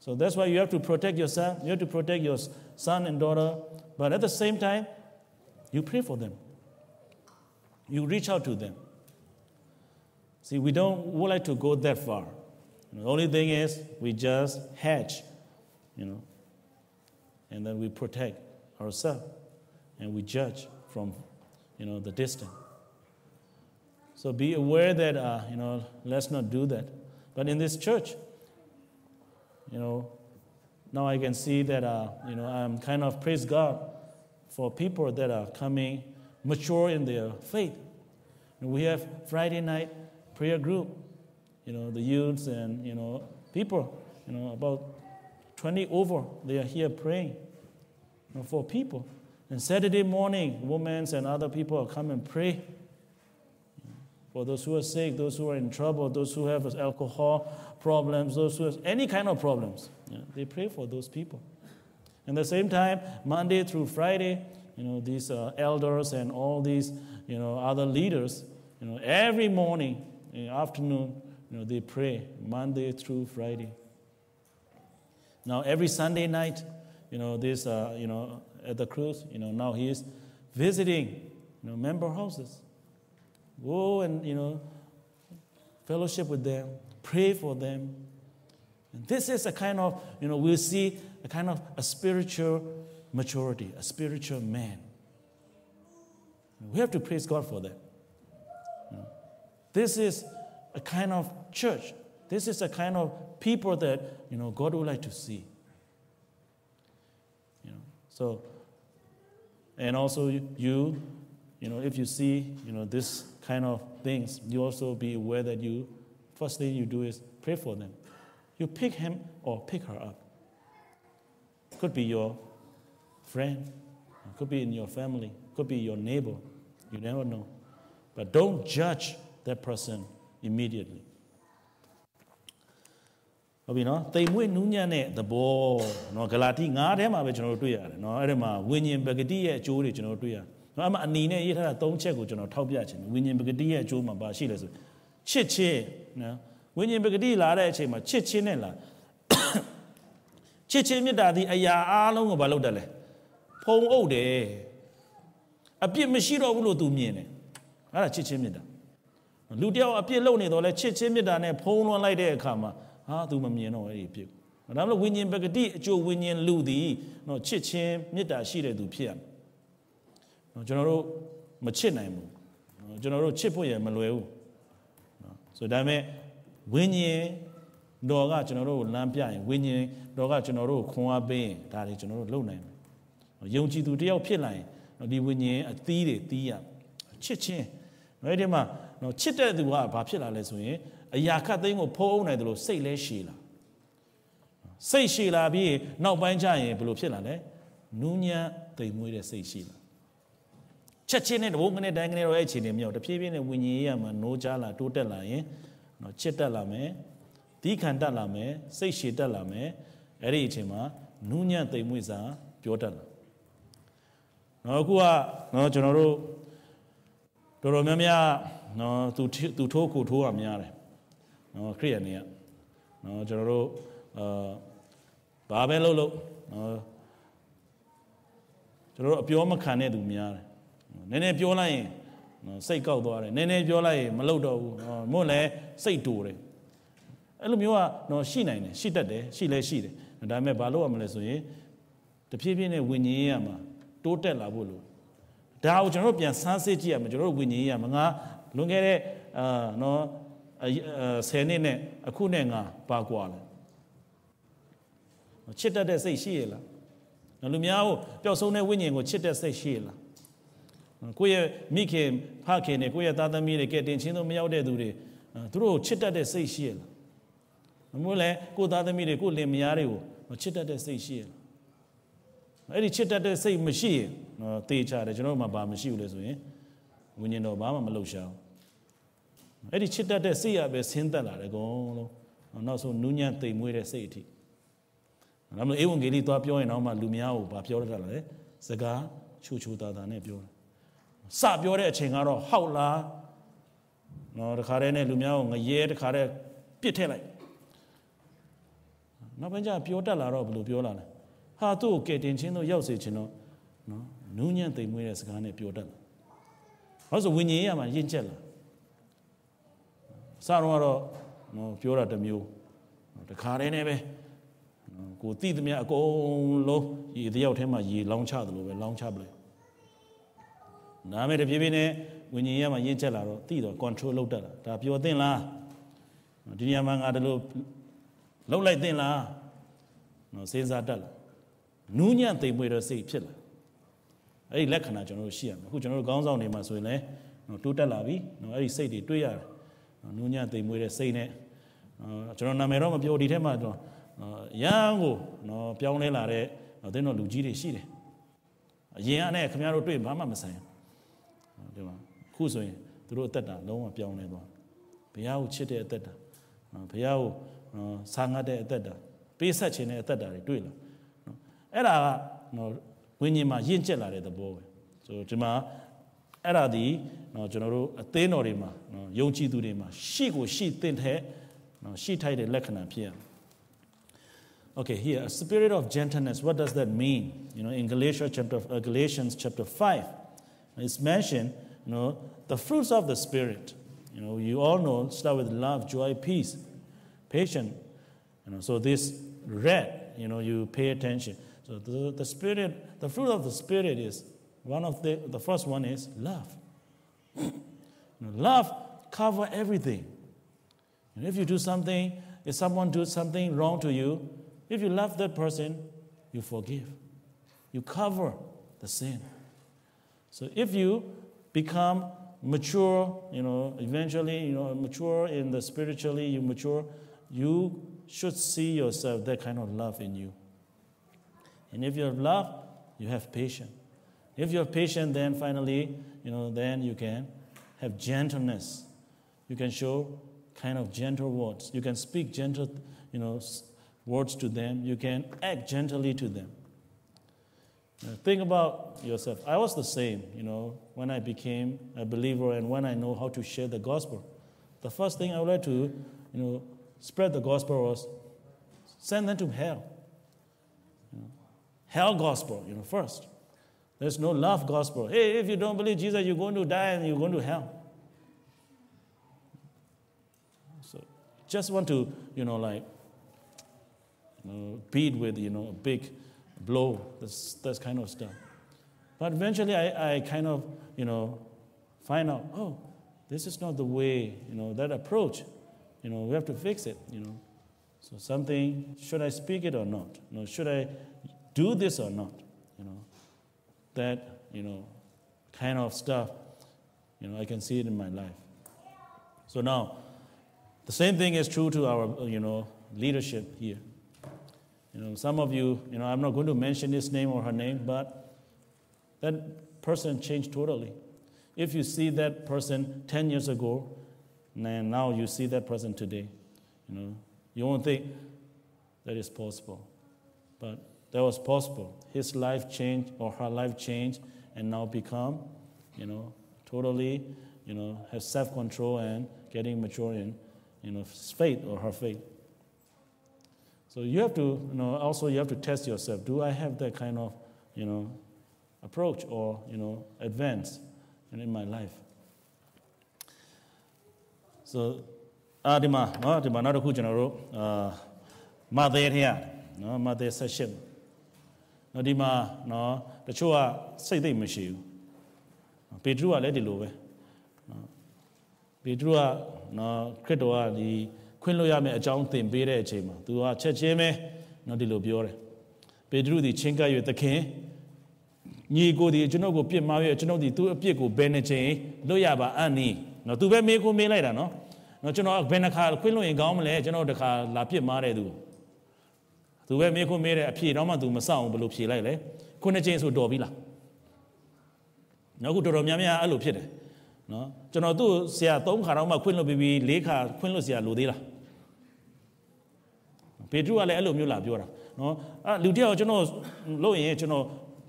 So that's why you have to protect yourself. You have to protect your son and daughter. But at the same time, you pray for them. You reach out to them. See, we don't would like to go that far. The only thing is we just hedge, you know, and then we protect ourselves and we judge from, you know, the distance. So be aware that, uh, you know, let's not do that. But in this church, you know, now I can see that, uh, you know, I'm kind of praise God for people that are coming mature in their faith. And we have Friday night prayer group you know, the youths and, you know, people, you know, about 20 over, they are here praying you know, for people. And Saturday morning, women and other people come and pray for those who are sick, those who are in trouble, those who have alcohol problems, those who have any kind of problems. Yeah, they pray for those people. At the same time, Monday through Friday, you know, these uh, elders and all these, you know, other leaders, you know, every morning, in the afternoon, you know, they pray Monday through Friday. Now, every Sunday night, you know, this, uh, you know, at the cruise, you know, now he is visiting, you know, member houses. Go and, you know, fellowship with them, pray for them. And this is a kind of, you know, we'll see a kind of a spiritual maturity, a spiritual man. We have to praise God for that. This is a kind of church. This is a kind of people that you know God would like to see. You know, so and also you, you know, if you see, you know, this kind of things, you also be aware that you, first thing you do is pray for them. You pick him or pick her up. Could be your friend, could be in your family, could be your neighbor. You never know. But don't judge that person immediately. ဟုတ်ပြီနော်တိမ်မွေ့နူးညံ့တဲ့သဘောနော်ဂလာတိ9ထဲမှာပဲကျွန်တော်တို့တွေ့ရတယ်နော်အဲ့ဒီမှာဝိညာဉ်ပဂတိရဲ့အကျိုးတွေကျွန်တော်တို့တွေ့ရတယ်နော်အမှအနေနဲ့ရေးထားတာ၃ချက်ကိုကျွန်တော်ထောက်ပြချင်တယ်ဝိညာဉ်ပဂတိရဲ့အကျိုးမှာပါရှိလဲဆိုချစ်ချင်းနော်ဝိညာဉ်ပဂတိလာတဲ့အချိန်မှာချစ်ချင်းနဲ့လာချစ်ချင်းမေတ္တာသည်အရာအားလုံးကိုမလုပ်တတ်လဲဖုံအုပ်တယ်အပြစ်မရှိတော့ဘူးလို့သူမြင်တယ်အဲ့ဒါချစ်ချင်းမေတ္တာ လူတယောက်အပြစ်လုပ်နေတော့လဲချစ်ချင်းမေတ္တာနဲ့ဖုံးလွှမ်းလိုက်တဲ့အခါမှာဟာသူမမြင်တော့အဲ့ဒီအပြစ်ဒါမှမဟုတ်ဝိညာဉ်ပဂတိအကျိုးဝိညာဉ်လူသည်နော်ချစ်ချင်းမေတ္တာရှိတဲ့သူဖြစ်ရမယ်နော်ကျွန်တော်တို့မချစ်နိုင်ဘူးနော်ကျွန်တော်တို့ချစ်ဖို့ရမလွယ်ဘူးနော်ဆိုဒါပေမဲ့ဝိညာဉ်တော်ကကျွန်တော်တို့ကိုလမ်းပြရင်ဝိညာဉ်တော်ကကျွန်တော်တို့ကိုခွန်အားပေးရင်ဒါတွေကျွန်တော်တို့လုပ်နိုင်မယ်ယုံကြည်သူတယောက်ဖြစ်လာရင်ဒီဝိညာဉ်အသီးတွေသီးရချစ်ချင်းနော် အဲ့ဒီမှာနော်ချစ်တဲ့သူကဘာဖြစ်လာလဲဆိုရင်အရာခတ်သိမ်းကိုဖုံးအောင်နိုင်တယ်လို့စိတ်လဲရှည်လာစိတ်ရှည်လာပြီးနောက်ပိုင်းကျရင်ဘယ်လိုဖြစ်လာလဲနူးညံ့တိမ်မွေးတဲ့စိတ်ရှိလာချက်ချင်းနဲ့တဘုံကနေတိုင်းကနေတော့အဲ့အချိန်တွေမြောက်တဖြည်းဖြည်းနဲ့ဝิญဉ်ရေးရမှာနိုးကြလာတိုးတက်လာရင်နော်ချစ်တက်လာမယ်ဒီခံတက်လာမယ်စိတ်ရှည်တက်လာမယ်အဲ့ဒီအချိန်မှာနူးညံ့တိမ်မွေးစာပြောတတ်လာနော်အခုကနော်ကျွန်တော်တို့ တော်တော်များများနော်သူသူထိုးကိုထိုးရများတယ်နော်ခရိယန်တွေကနော်ကျွန်တော်တို့အာဘာပဲလုပ်လို့နော်ကျွန်တော်တို့အပြောမခံတဲ့သူများတယ်နည်းနည်းပြောလိုက်ရင်နော်စိတ်ကောက်သွားတယ်နည်းနည်းပြောလိုက်ရင်မလုပ်တော့ဘူးနော်မွတ်လည်းစိတ်တူတယ်အဲ့လိုမျိုးကနော်ရှိနိုင်တယ်ရှိတတ်တယ်ရှိလဲရှိတယ်ဒါပေမဲ့ဘာလို့ရမလဲဆိုရင်တဖြည်းဖြည်းနဲ့ဝิญဉ်ရမှာတိုးတက်လာဖို့လို့ ဒါကိုကျွန်တော်တို့ပြန်ဆန်းစစ်ကြည့်ရမယ်ကျွန်တော်တို့ဝิญဉ်ရမှာငါလွန်ခဲ့တဲ့အာနော်10နှစ်နဲ့အခုနဲ့ငါပါကွာလဲချစ်တတ်တဲ့စိတ်ရှိရလားလူများကိုပျောက်ဆုံးတဲ့ဝိညာဉ်ကိုချစ်တဲ့စိတ်ရှိရလားကိုယ့်ရဲ့မိခင်ဖခင်နဲ့ကိုယ့်ရဲ့သားသမီးတွေကဲတင်ချင်းတို့မရောက်တဲ့သူတွေသူတို့ကိုချစ်တတ်တဲ့စိတ်ရှိရလားမမို့လဲကိုယ့်သားသမီးတွေကိုယ့်လင်မယားတွေကိုချစ်တတ်တဲ့စိတ်ရှိရလားအဲ့ဒီချစ်တတ်တဲ့စိတ်မရှိရင်နော် တေချတယ်ကျွန်တော်တို့မှဘာမရှိဘူးလဲဆိုရင်ဝိညာဉ်တော်ဘာမှမလှုပ်ရှားဘူးအဲ့ဒီချစ်တတ်တဲ့စိတ်ရပဲဆင်းသက်လာတယ်ကောလုံးနောက်ဆုံးနူးညံ့တိမ်မွေးတဲ့စိတ်အထိဒါမှမဟုတ်ဧဝံဂေလိသွားပြောရင်တော့မှလူများကိုဗာပြောရတာလေစကားချူချူတာတာနဲ့ပြောတယ်စပြောတဲ့အချိန်ကတော့ဟောက်လားနော်တခါတည်းနဲ့လူများကိုငရဲတခါတည်းပြစ်ထည့်လိုက်နောက်ပိုင်းကျပြောတတ်လာတော့ဘယ်လိုပြောလာလဲဟာသူ့ကိုကဲတင်ချင်းတို့ရောက်စေခြင်းတော့နော် နူးညံ့တိမ်မွေးတဲ့စကားနဲ့ပြောတတ်လာဟောဆိုဝิญဉ်ရမှာရင့်ကျက်လာစတော့ကတော့နော်ပြောတာတစ်မျိုးတခါတည်းနဲ့ပဲကိုတိသမျှအကုန်လုံးရေတယောက်ထဲမှာရေလောင်းချတယ်လို့ပဲလောင်းချပလိုက်နားမဲ့တပြေးပြေးနဲ့ဝิญဉ်ရမှာရင့်ချက်လာတော့တိတော့ control လုပ်တတ်တာဒါပြောသင့်လားဒီနေရာမှာငါတို့လို့လှုပ်လိုက်သင့်လားနော်စဉ်းစားတတ်လားနူးညံ့သိမ်မွေတော့စိတ်ဖြစ်လာ အဲ့ဒီလက္ခဏာကျွန်တော်တို့ရှိရမယ်အခုကျွန်တော်တို့ခေါင်းဆောင်တွေမှာဆိုရင်လည်းနော်တိုးတက်လာပြီနော်အဲ့ဒီစိတ်တွေတွေးရတယ်နူးညံ့သိမ်မွေတဲ့စိတ်နဲ့ကျွန်တော်နာမည်တော့မပြောဒီထဲမှာတော့ရန်ကိုနော်ပြောင်းလဲလာတဲ့သင်တော်လူကြီးတွေရှိတယ်အရင်ကနဲ့ခင်ဗျားတို့တွေ့ဘာမှမဆိုင်ဒီမှာခုဆိုရင်သူတို့အသက်တာလုံးဝပြောင်းလဲသွားဘုရားကိုချစ်တဲ့အသက်တာဘုရားကိုဆာငတ်တဲ့အသက်တာပေးဆက်ခြင်းတဲ့အသက်တာတွေတွေ့လာနော်အဲ့ဒါကနော် ဝိညာဉ်မှာရင့်ကျက်လာတဲ့သဘောပဲဆိုဒီမှာအဲ့ဒါဒီနော်ကျွန်တော်တို့အသင်းတော်တွေမှာနော်ယုံကြည်သူတွေမှာရှိကိုရှိသင့်တဲ့နော်ရှိထိုက်တဲ့လက္ခဏာဖြစ်ရမယ် Okay, here, a spirit of gentleness, what does that mean? You know, in Galatians chapter, uh, Galatians chapter 5, it's mentioned, you know, the fruits of the Spirit. You know, you all know, start with love, joy, peace, patience. You know, so this red, you know, you pay attention. So the, the Spirit, the fruit of the Spirit is, one of the, the first one is love. love cover everything. And if you do something, if someone does something wrong to you, if you love that person, you forgive. You cover the sin. So if you become mature, you know, eventually, you know, mature in the spiritually, you mature, you should see yourself that kind of love in you. And if you have love, you have patience. If you have patience, then finally, you know, then you can have gentleness. You can show kind of gentle words. You can speak gentle, you know, words to them. You can act gently to them. think about yourself. I was the same, you know, when I became a believer and when I know how to share the gospel. The first thing I would like to, you know, spread the gospel was send them to hell. Hell gospel, you know, first. There's no love gospel. Hey, if you don't believe Jesus, you're going to die and you're going to hell. So just want to, you know, like, you know, beat with, you know, a big blow, this, this kind of stuff. But eventually I, I kind of, you know, find out, oh, this is not the way, you know, that approach. You know, we have to fix it, you know. So something, should I speak it or not? You know, should I do this or not? You know, that, you know, kind of stuff, you know, I can see it in my life. So now, the same thing is true to our, you know, leadership here. You know, some of you, you know, I'm not going to mention his name or her name, but that person changed totally. If you see that person 10 years ago, and now you see that person today, you know, you won't think that is possible. But that was possible. His life changed or her life changed and now become, you know, totally, you know, have self-control and getting mature in, you know, faith or her faith. So you have to, you know, also you have to test yourself. Do I have that kind of, you know, approach or, you know, advance in my life? So အာဒီမှာနော်ဒီမှာနောက်တစ်ခုကျွန်တော်တို့အာမသေးထဲရနော်မသေးဆက်ရှစ် နော်ဒီမှာနော်တချို့ကစိတ်သိမ့်မရှိဘူးပေတရုကလည်းဒီလိုပဲနော်ပေတရုကနော်ခရစ်တော်ကဒီခွင့်လွှတ်ရမယ့်အကြောင်းသင်ပေးတဲ့အချိန်မှာသူကချက်ချင်းပဲနော်ဒီလိုပြောတယ်ပေတရုဒီချင်းကပ်၍သခင်ညီကိုဒီကျွန်တော်ကိုပြစ်မှား၍ကျွန်တော်ဒီသူ့အပြစ်ကိုဘယ်နှချိန်လွတ်ရပါအံ့နီနော်သူပဲမေးခွန်းမေးလိုက်တာနော်နော်ကျွန်တော်ဘယ်နှခါခွင့်လွှတ်ရင်ကောင်းမလဲကျွန်တော်တခါလာပြစ်မှားတဲ့သူ သူပဲမေးခွန်းမေးတဲ့အဖြေတော့မှသူမစောင့်ဘူးဘယ်လိုဖြေလိုက်လဲခုနှစ်ချိန်ဆိုတော်ပြီလားနော်ခုတော်တော်များများအဲ့လိုဖြစ်တယ်နော်ကျွန်တော်သူ့ဆရာ၃ခါတော့မှခွင့်လွှတ်ပြီးပြီး၄ခါခွင့်လွှတ်ဆရာလိုသေးလားပေတရုကလည်းအဲ့လိုမျိုးလာပြောတာနော်အဲ့လူတယောက်ကျွန်တော်လို့ရင်ကျွန်တော်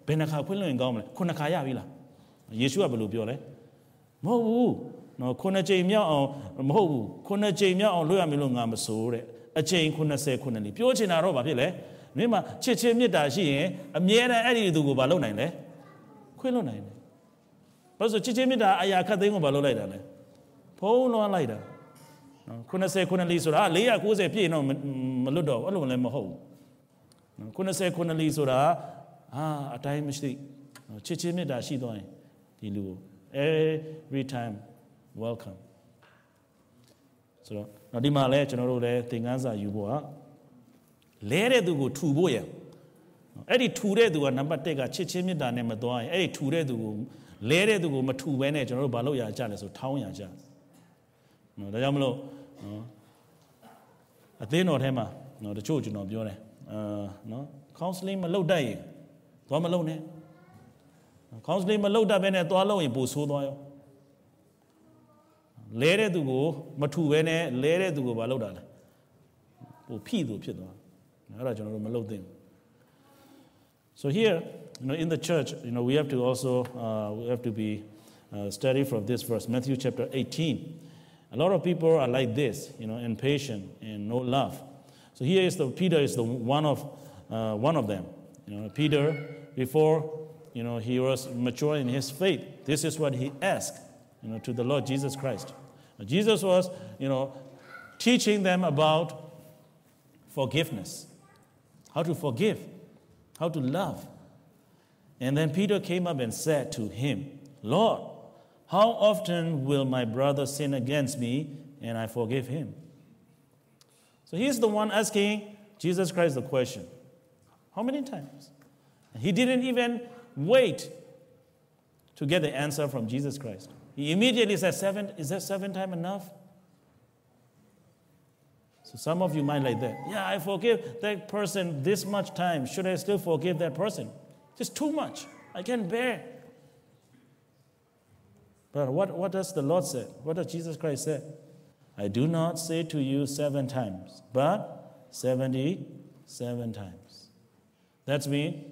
ဘယ်နှခါခွင့်လွှတ်ရင်ကောင်းမလဲခုနှစ်ခါရပြီလားယေရှုကဘယ်လိုပြောလဲမဟုတ်ဘူးနော်ခုနှစ်ကြိမ်မြောက်အောင်မဟုတ်ဘူးခုနှစ်ကြိမ်မြောက်အောင်လွှတ်ရမယ်လို့ငါမဆိုးတဲ့ အကြိမ်90ခုနှစ်လပြောချင်တာတော့ဘာဖြစ်လဲမင်းမချစ်ချင်းမေတ္တာရှိရင်အမြဲတမ်းအဲ့ဒီသူကိုဘာလုပ်နိုင်လဲခွင့်လွှတ်နိုင်တယ်ဘာလို့ချစ်ချင်းမေတ္တာအရာခတ်သိမ်းကိုဘာလုပ်လိုက်တာလဲဖုံးလွှမ်းလိုက်တာနော်90ခုနှစ်လဆိုတာ490ပြည့်တော့မလွတ်တော့အဲ့လိုလည်းမဟုတ်ဘူးနော်90ခုနှစ်လဆိုတာအာအတိုင်းမရှိချစ်ချင်းမေတ္တာရှိသွားရင်ဒီလူကို every time welcome ဆိုတော့ တော့ဒီမှာလဲကျွန်တော်တို့လည်းသင်ခန်းစာယူဖို့ဟာလဲတဲ့သူကိုထူဖို့ရအဲ့ဒီထူတဲ့သူကနံပါတ်1ကချစ်ချင်းမေတ္တာနဲ့မသွားရင်အဲ့ဒီထူတဲ့သူကိုလဲတဲ့သူကိုမထူဘဲနဲ့ကျွန်တော်တို့ဘာလုပ်ရကြလဲဆိုထောင်းရကြနော်ဒါကြောင့်မလို့နော်အသင်းတော်ထဲမှာနော်တချို့ကျွန်တော်ပြောတယ်အာနော် counseling မလုပ်တတ်ရင်သွားမလုပ်နဲ့ counseling မလုပ်တတ်ဘဲနဲ့သွားလုပ်ရင်ပိုဆိုးသွားရော လဲတဲ့သူကိုမထူဘဲနဲ့လဲတဲ့သူကိုမလုပ်တာလဲပိုဖိသူဖြစ်သွားအဲ့ဒါကျွန်တော်တို့မလုပ်သင့်ဘူး So here you know in the church you know we have to also uh, we have to be uh, study from this verse Matthew chapter 18 a lot of people are like this you know impatient and no love so here is the Peter is the one of uh, one of them you know Peter before you know he was mature in his faith this is what he asked you know, to the Lord Jesus Christ. Jesus was, you know, teaching them about forgiveness, how to forgive, how to love. And then Peter came up and said to him, Lord, how often will my brother sin against me and I forgive him? So he's the one asking Jesus Christ the question. How many times? He didn't even wait to get the answer from Jesus Christ. He immediately said, Seven, is that seven time enough? So some of you might like that. Yeah, I forgive that person this much time. Should I still forgive that person? Just too much. I can't bear. But what, what does the Lord say? What does Jesus Christ say? I do not say to you seven times, but 77 times. That's me.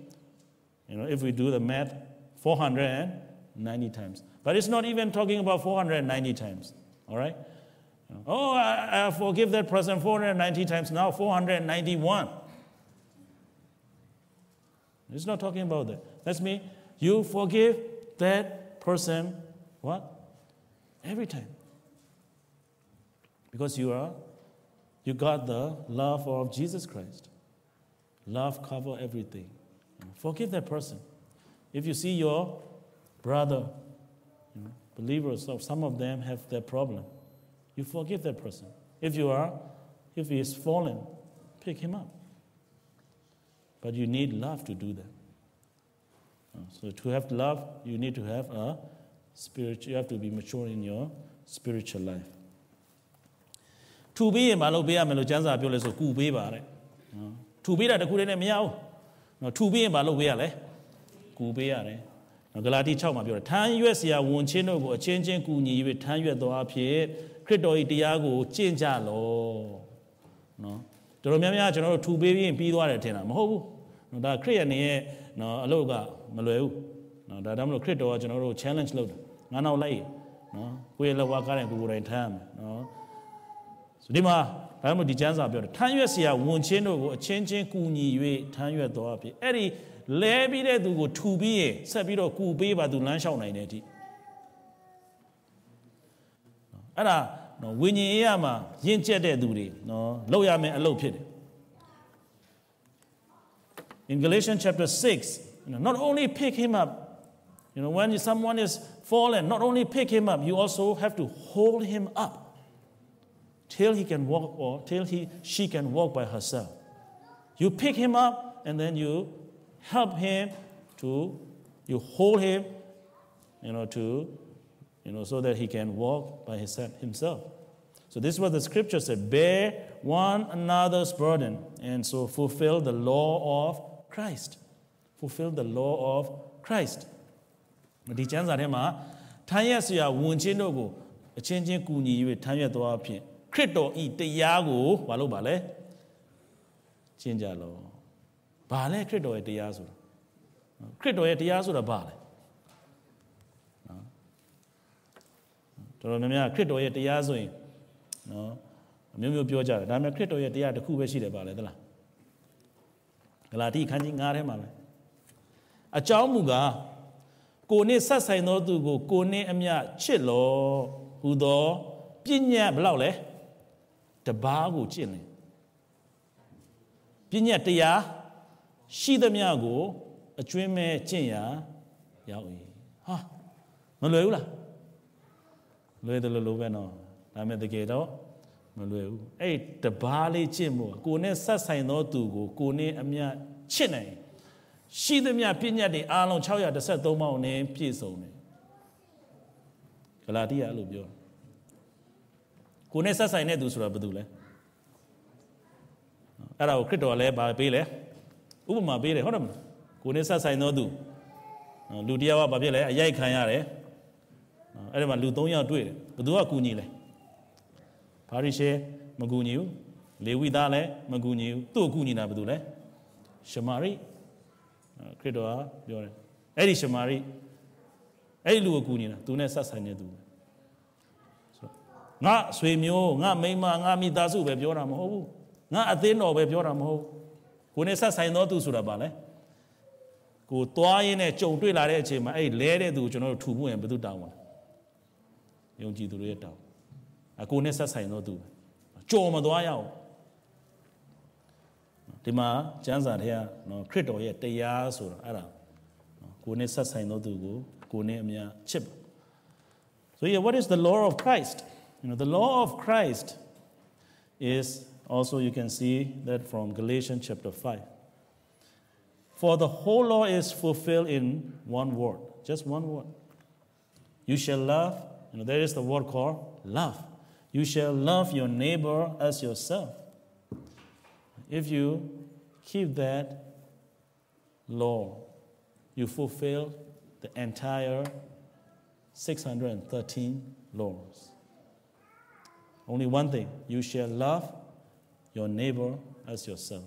You know, if we do the math, 490 times. But it's not even talking about 490 times. All right? Oh, I, I forgive that person 490 times, now 491. It's not talking about that. That's me. You forgive that person what? Every time. Because you are, you got the love of Jesus Christ. Love cover everything. Forgive that person. If you see your brother, you know, believers, some of them have that problem. You forgive that person. If you are, if he is fallen, pick him up. But you need love to do that. So to have love, you need to have a spirit. You have to be mature in your spiritual life. ထူပေးရင်မလုပ်ပေးရမယ်လို့ကျမ်းစာပြောလဲဆိုကူပေးပါတဲ့နော်ထူပေးတာတခုတည်းနဲ့မရဘူးနော်ထူပေးရင်မလုပ်ပေးရလဲကူပေးရတယ် နော်ဂလာတိ6မှာပြောတယ်ထမ်းရွက်စရာဝန်ချင်းတို့ကိုအချင်းချင်းကူညီ၍ထမ်းရွက်သောအဖြစ်ခရစ်တော်၏တရားကိုကျင့်ကြလောနော်တော်တော်များများကျွန်တော်တို့ထူပေးပြီးပြီးသွားတယ်ထင်တာမဟုတ်ဘူးနော်ဒါခရစ်ယာန်ရဲ့နော်အလုပ်ကမလွယ်ဘူးနော်ဒါဒါမှမဟုတ်ခရစ်တော်ကကျွန်တော်တို့ challenge လုပ်တာငါနောက်လိုက်နော်ကိုယ့်ရဲ့လက်ဝါးကားတဲ့ကိုယ်ကိုယ်တိုင်ထမ်းရမယ်နော်ဆိုဒီမှာဒါမှမဟုတ်ဒီကျမ်းစာပြောတယ်ထမ်းရွက်စရာဝန်ချင်းတို့ကိုအချင်းချင်းကူညီ၍ထမ်းရွက်တော်အဖြစ်အဲ့ဒီ လဲပြီးတဲ့သူကိုထူပြီးရင်ဆက်ပြီးတော့ကူပေးပါသူလမ်းလျှောက်နိုင်တဲ့အထိအဲ့ဒါနော်ဝိညာဉ်ရေးရမှာယဉ်ကျက်တဲ့သူတွေနော်လောက်ရမယ်အလုပ်ဖြစ်တယ် In Galatians chapter 6 you know, not only pick him up you know when someone is fallen not only pick him up you also have to hold him up till he can walk or till he she can walk by herself you pick him up and then you help him to you hold him you know to you know, so that he can walk by his, himself. So this is what the scripture said bear one another's burden and so fulfill the law of Christ. Fulfill the law of Christ. ဒီကျမ်းစာထဲမှာထမ်းရက်စရာဝန်ချင်းတို့ကိုအချင်းချင်းကူညီ၍ထမ်းရွက်သွားဖြင့်ခရစ်တော်ဤတရားကိုမလုပ်ပါလဲကျင့်ကြလော ဘာလဲခရစ်တော်ရဲ့တရားဆိုတာခရစ်တော်ရဲ့တရားဆိုတာဘာလဲတော်တော်များများခရစ်တော်ရဲ့တရားဆိုရင်နော်အမျိုးမျိုးပြောကြတယ်ဒါပေမဲ့ခရစ်တော်ရဲ့တရားတစ်ခုပဲရှိတယ်ပါလေသလားဂလာတိခန်းကြီး9ထဲမှာပဲအကြောင်းမူကားကိုနှင့်ဆက်ဆိုင်သောသူကိုကိုနှင့်အမျှချစ်လောဟူသောပညာဘလောက်လဲတပားကိုကျင့်တယ်ပညာတရား ရှိသမျှကိုအကျွင်းမဲ့ကျင့်ရာရောက်၏ဟာမလွယ်ဘူးလားလွယ်တယ်လို့လို့ပဲနော်ဒါပေမဲ့တကယ်တော့မလွယ်ဘူးအဲ့တပားလေးချစ်မှုကိုနဲ့ဆက်ဆိုင်သောသူကိုကိုနဲ့အမြချစ်နိုင်ရှိသမျှပြည့်ညတ်တွေအားလုံး613ပေါင်းနဲ့ပြည့်စုံတယ်ဂလာတိယအဲ့လိုပြောကိုနဲ့ဆက်ဆိုင်တဲ့သူဆိုတာဘယ်သူလဲအဲ့ဒါကိုခရစ်တော်လည်းဗာပေးလဲ ဥပမာပေးတယ်ဟုတ်တယ်မလားကိုနဲ့ဆက်ဆိုင်သောသူလူတယောက်ကဘာဖြစ်လဲအရိုက်ခံရတယ်အဲ့ဒီမှာလူ၃ယောက်တွေ့တယ်ဘသူကကူညီလဲဘာရိရှဲမကူညီဘူးလေဝိသားလည်းမကူညီဘူးသူ့ကိုကူညီတာဘသူလဲရှမာရိခရစ်တော်ကပြောတယ်အဲ့ဒီရှမာရိအဲ့ဒီလူကိုကူညီတာသူနဲ့ဆက်ဆိုင်နေသူငါဆွေမျိုးငါမိန်းမငါမိသားစုပဲပြောတာမဟုတ်ဘူးငါအသင်းတော်ပဲပြောတာမဟုတ် ကိုနဲ့ဆက်ဆိုင်သောသူဆိုတာပါလဲကိုသွားရင်းနဲ့ကြုံတွေ့လာတဲ့အချိန်မှာအဲ့လဲတဲ့သူကိုကျွန်တော်တို့ထူဖို့ရင်ဘယ်သူတောင်းမှာလဲယုံကြည်သူတွေရဲ့တောင်းအကိုနဲ့ဆက်ဆိုင်တော့သူကြော်မသွားရအောင်ဒီမှာကျမ်းစာထဲကနော်ခရစ်တော်ရဲ့တရားဆိုတာအဲ့ဒါကိုနဲ့ဆက်ဆိုင်တော့သူကိုကိုနဲ့အများချစ်ပါ So yeah what is the law of Christ you know the law of Christ is also you can see that from Galatians chapter 5 For the whole law is fulfilled in one word just one word You shall love, you know, there is the word called love. You shall love your neighbor as yourself. If you keep that law, you fulfill the entire 613 laws. Only one thing you shall love your neighbor as yourself.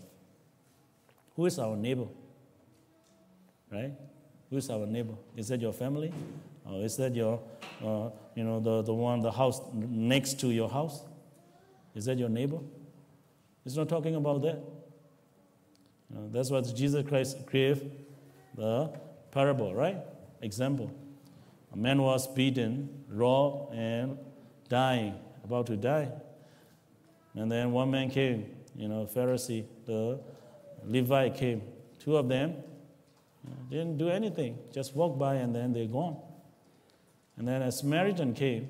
Who is our neighbor? Right? Who is our neighbor? Is that your family? Or is that your, uh, you know, the, the one, the house next to your house? Is that your neighbor? It's not talking about that. You know, that's what Jesus Christ gave the parable, right? Example. A man was beaten, raw, and dying, about to die. And then one man came, you know, Pharisee, the Levite came. Two of them didn't do anything, just walked by and then they're gone. And then a Samaritan came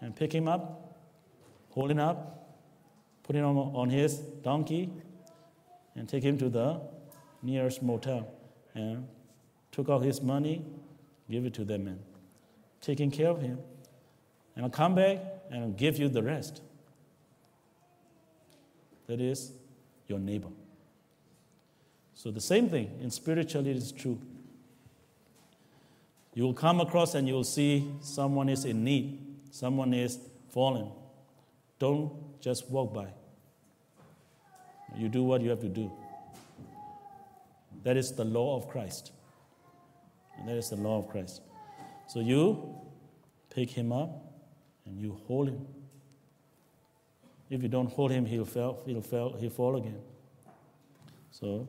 and picked him up, hold him up, put him on, his donkey, and take him to the nearest motel. And took out his money, give it to them, and taking care of him. And I'll come back and give you the rest. That is your neighbor. So the same thing in spirituality it is true. You will come across and you will see someone is in need, someone is fallen. Don't just walk by. You do what you have to do. That is the law of Christ. And that is the law of Christ. So you pick him up and you hold him. If you don't hold him, he'll fall, he'll fall, he'll fall again. So,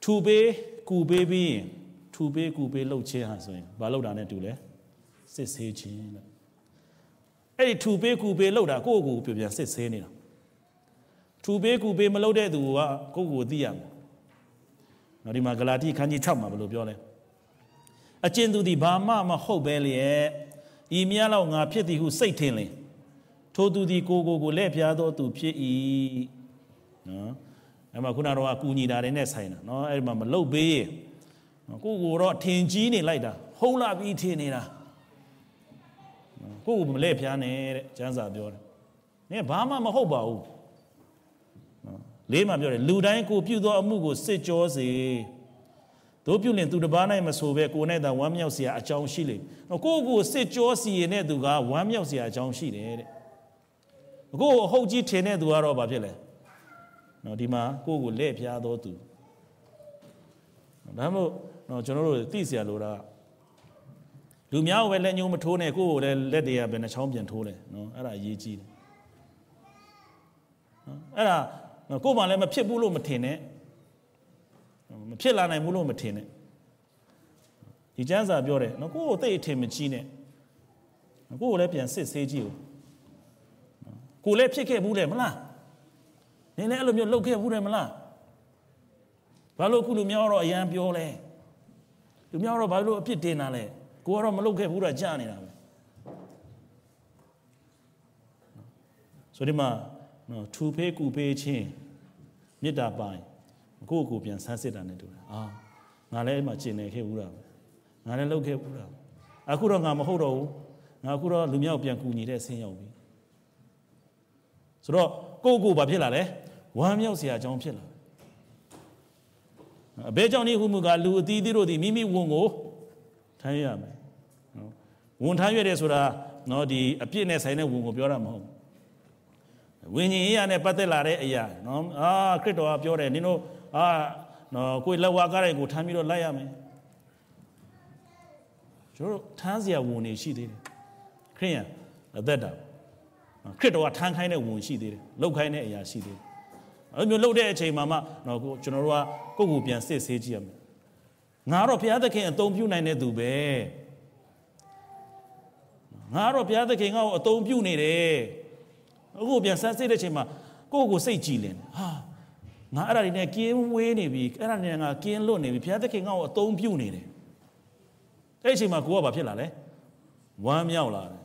to be, ku baby, to be, ku be လှုပ်ခြင်းဟာဆိုရင်ဘာလှုပ်တာနဲ့တူလဲစစ်ဆေးခြင်းတဲ့အဲ့ဒီထူပေးကူပေးလှုပ်တာကိုယ့်ကိုယ်ကိုပြန်စစ်ဆေးနေတာထူပေးကူပေးမလှုပ်တဲ့သူကကိုယ့်ကိုယ်သိရမှာနော်ဒီမှာဂလာတိခန်းကြီး6မှာဘယ်လိုပြောလဲအကျဉ်သူသည်ဘာမှမဟုတ်ပဲလျက်ဤမြလောက်ငါဖြစ်သည်ဟုစိတ်ထင်လင် ထိုသူသည်ကိုကိုကိုလက်ပြားသောသူဖြစ်၏နော်အဲ့မှာခုနတော့အကူညီတာတွေနဲ့ဆိုင်တာနော်အဲ့မှာမလုတ်ပေးရင်ကိုကိုတော့ထင်ကြီးနေလိုက်တာဟုတ်လားပြီးထင်နေတာကိုကိုမလဲဖျားနေတဲ့ကျမ်းစာပြောတယ်နင်ဘာမှမဟုတ်ပါဘူးလေးမှပြောတယ်လူတိုင်းကိုပြုသောအမှုကိုစစ်ကြောစေတို့ပြုလင်သူတစ်ပါးနိုင်မဆိုပဲကိုနဲ့တာဝမ်းမြောက်စရာအကြောင်းရှိလေကိုကိုစစ်ကြောစီရင်တဲ့သူကဝမ်းမြောက်စရာအကြောင်းရှိတယ်တဲ့ ကိုအဟုတ်ကြီးထင်တဲ့သူကတော့ဘာဖြစ်လဲနော်ဒီမှာကိုကိုလက်ဖျားသောသူဒါမှမဟုတ်နော်ကျွန်တော်တို့သိเสียလို့တာလူများကိုပဲလက်ညှိုးမထိုးနဲ့ကိုကိုလည်းလက်တွေကဘယ်နှချောင်းပြန်ထိုးလဲနော်အဲ့ဒါအရေးကြီးတယ်နော်အဲ့ဒါကိုမှလည်းမဖြစ်ဘူးလို့မထင်နဲ့မဖြစ်လာနိုင်ဘူးလို့မထင်နဲ့ဒီကျမ်းစာပြောတယ်နော်ကိုကိုသိအထင်မကြီးနဲ့ကိုကိုလည်းပြန်စစ်ဆေးကြည့်ဦး ကိုလည်းဖြစ်ခဲ့ဘူးလေမလားနင်းလည်းအဲ့လိုမျိုးလုပ်ခဲ့ဘူးတယ်မလားဘာလို့အခုလူများတော့အရန်ပြောလဲလူများတော့ဘာလို့အပြစ်တင်တာလဲကိုကတော့မလုပ်ခဲ့ဘူးတာကြားနေတာပဲဆိုဒီမှာနော်ထူဖေးကူဖေးချင်းမေတ္တာပိုင်ကိုယ့်ကိုပြန်ဆန်းစစ်တာနဲ့တူတယ်အာငါလည်းအဲ့မှာကျင်နေခဲ့ဘူးတာငါလည်းလုပ်ခဲ့ဘူးတာအခုတော့ငါမဟုတ်တော့ဘူးငါအခုတော့လူမျိုးပြန်ကူညီတဲ့ဆင်းရောက်ပြီ ဆိုတော့ကိုယ့်ကိုယ်ဘာဖြစ်လာလဲဝမ်းမြောက်စရာအကြောင်းဖြစ်လာအဘဲကြောင့်ဒီဟုမှုကလူအသီးသီးတို့ဒီမိမိဝန်ကိုထမ်းရမယ်နော်ဝန်ထမ်းရတယ်ဆိုတာနော်ဒီအပြစ်နဲ့ဆိုင်တဲ့ဝန်ကိုပြောတာမဟုတ်ဝိညာဉ်ရေးရနဲ့ပတ်သက်လာတဲ့အရာနော်အာခရစ်တော်ကပြောတယ်နင်တို့အာနော်ကိုယ်လက်ဝါးကားတွေကိုထမ်းပြီးတော့လိုက်ရမယ်ကျွန်တော်ထမ်းစရာဝန်တွေရှိသေးတယ်ခရိယန်အသက်တာ ခရစ်တော်ကထမ်းခိုင်းတဲ့ဝန်ရှိသေးတယ်လှုပ်ခိုင်းတဲ့အရာရှိသေးတယ်အဲ့လိုမျိုးလှုပ်တဲ့အချိန်မှာမှတော့ကိုကျွန်တော်တို့ကကိုယ့်ကိုပြန်စစ်ဆေးကြည့်ရမယ်ငါတော့ဘုရားသခင်အသုံးပြုနိုင်တဲ့သူပဲငါတော့ဘုရားသခင်ငါ့ကိုအသုံးပြုနေတယ်အခုပြန်ဆန်းစစ်တဲ့အချိန်မှာကိုယ့်ကိုစိတ်ကြည်လင်ဟာငါအဲ့ဒါတွေနဲ့ကင်းဝေးနေပြီအဲ့ဒါနဲ့ငါကင်းလွတ်နေပြီဘုရားသခင်ငါ့ကိုအသုံးပြုနေတယ်အဲ့ဒီအချိန်မှာကိုကဘာဖြစ်လာလဲဝမ်းမြောက်လာတယ်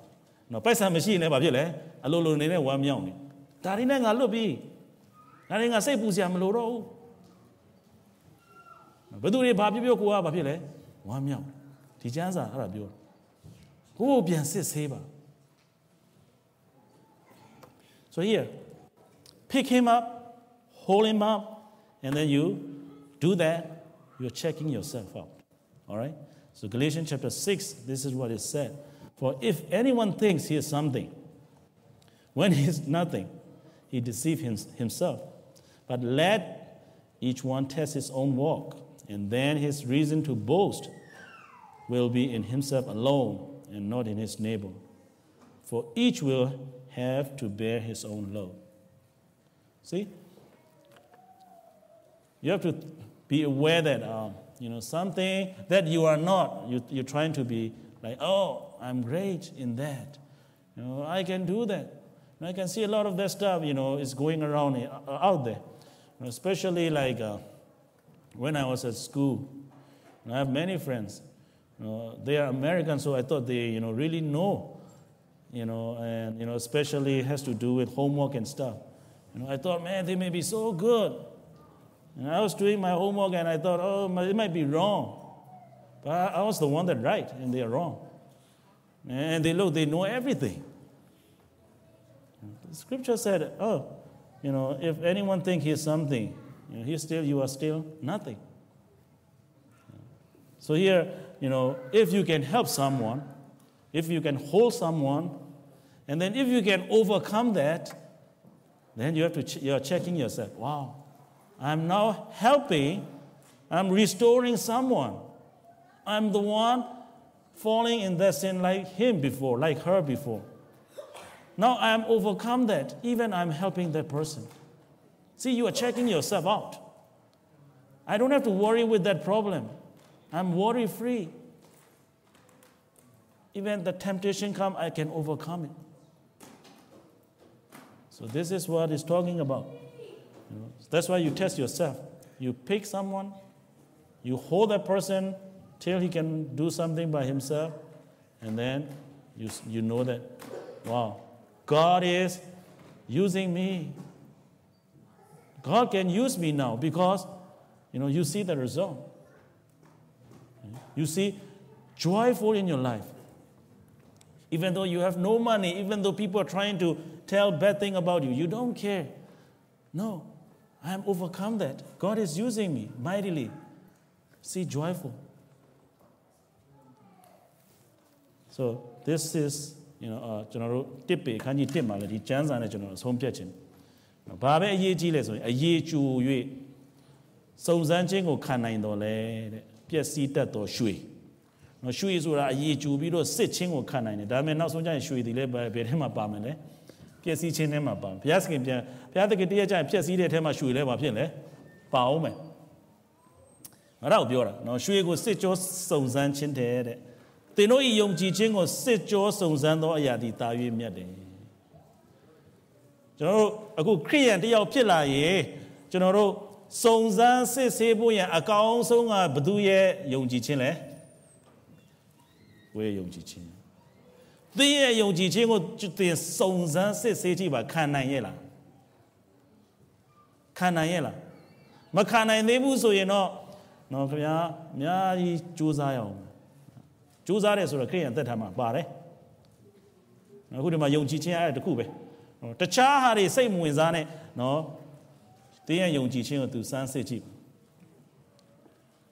နော်ပိုက်ဆံမရှိရင်လည်းဘာဖြစ်လဲ အလိုလိုနေနဲ့ဝမ်းမြောက်နေဒါတွေနဲ့ငါလွတ်ပြီဒါတွေငါစိတ်ပူစရာမလိုတော့ဘူးဘယ်သူတွေဘာပြောပြောကိုကဘာဖြစ်လဲဝမ်းမြောက်ဒီကျမ်းစာအဲ့ဒါပြော ကိုယ်ပြန်စစ်ဆေးပါ So here pick him up hold him up and then you do that you're checking yourself out all right so Galatians chapter 6 this is what it said for if anyone thinks he is something when he is nothing he deceives himself but let each one test his own walk and then his reason to boast will be in himself alone and not in his neighbor. For each will have to bear his own load. See? You have to be aware that, um, you know, something that you are not, you, you're trying to be like, oh, I'm great in that. You know, I can do that. And I can see a lot of that stuff, you know, is going around uh, out there. Especially like uh, when I was at school. I have many friends know, they are Americans, so I thought they, you know, really know, you know, and you know, especially has to do with homework and stuff. You know, I thought, man, they may be so good. And I was doing my homework, and I thought, oh, it might be wrong, but I was the one that right, and they are wrong. And they look, they know everything. Scripture said, oh, you know, if anyone think he's something, you know, he's still, you are still nothing. So here, you know, if you can help someone, if you can hold someone, and then if you can overcome that, then you have to ch- you're checking yourself. Wow, I'm now helping, I'm restoring someone. I'm the one falling in that sin like him before, like her before. Now I'm overcome that. Even I'm helping that person. See, you are checking yourself out. I don't have to worry with that problem. I'm worry free. Even the temptation come, I can overcome it. So this is what he's talking about. You know, that's why you test yourself. You pick someone, you hold that person till he can do something by himself, and then you, you know that, wow, God is using me. God can use me now because, you know, you see the result. You see, joyful in your life. Even though you have no money, even though people are trying to tell bad thing about you, you don't care. No, I am overcome that. God is using me mightily. See, joyful. So this is, you know, uh, ကျွန်တော်တို့တစ်ပေခန်းကြီးတစ်မှာလည်းဒီကျမ်းစာနဲ့ကျွန်တော်ဆုံးဖြတ်ခြင်း။ဘာပဲအရေးကြီးလဲဆိုရင်အရေးကြို၍စုံစမ်းခြင်းကိုခံနိုင်တော်လဲတဲ့ပျက်စီးတတ်သောရွှေနော်ရွှေဆိုတာအရေးကြိုပြီးတော့စစ်ချင်းကိုခံနိုင်တယ်ဒါပေမဲ့နောက်ဆုံးကျရင်ရွှေဒီလည်းဘယ်ထဲမှာပါမလဲပျက်စီးခြင်းထဲမှာပါဘုရားသခင်ပြန်ဘုရားသခင်တည့်ရကျရင်ပျက်စီးတဲ့ထဲမှာရွှေလဲပါဖြစ်လဲပါအောင်မယ်အဲ့ဒါကိုပြောတာနော်ရွှေကိုစစ်ကြောစုံစမ်းခြင်းတဲ့တဲ့ သင်တို့ဤယုံကြည်ခြင်းကိုစစ်ကြောစုံစမ်းသောအရာဒီတာ၍မြတ်တယ်ကျွန်တော်တို့အခုခရိယန်တယောက်ဖြစ်လာရင်ကျွန်တော်တို့စုံစမ်းစစ်ဆေးဖို့ရန်အကောင်းဆုံးကဘသူရဲ့ယုံကြည်ခြင်းလဲဝေယုံကြည်ခြင်းသင်ရဲ့ယုံကြည်ခြင်းကိုသင်စုံစမ်းစစ်ဆေးကြည့်ပါခံနိုင်ရဲ့လားခံနိုင်ရဲ့လားမခံနိုင်သေးဘူးဆိုရင်တော့နော်ခင်ဗျာအများကြီးကြိုးစားရအောင် ကြိုးစားတယ်ဆိုတော့ခရိယန်သက်ထားမှာပါတယ်အခုဒီမှာယုံကြည်ခြင်းအဲ့ဒါတခုပဲတခြားဟာတွေစိတ်မဝင်စားနဲ့နော်တင်းရဲ့ယုံကြည်ခြင်းကိုသူစမ်းစစ်ကြည့်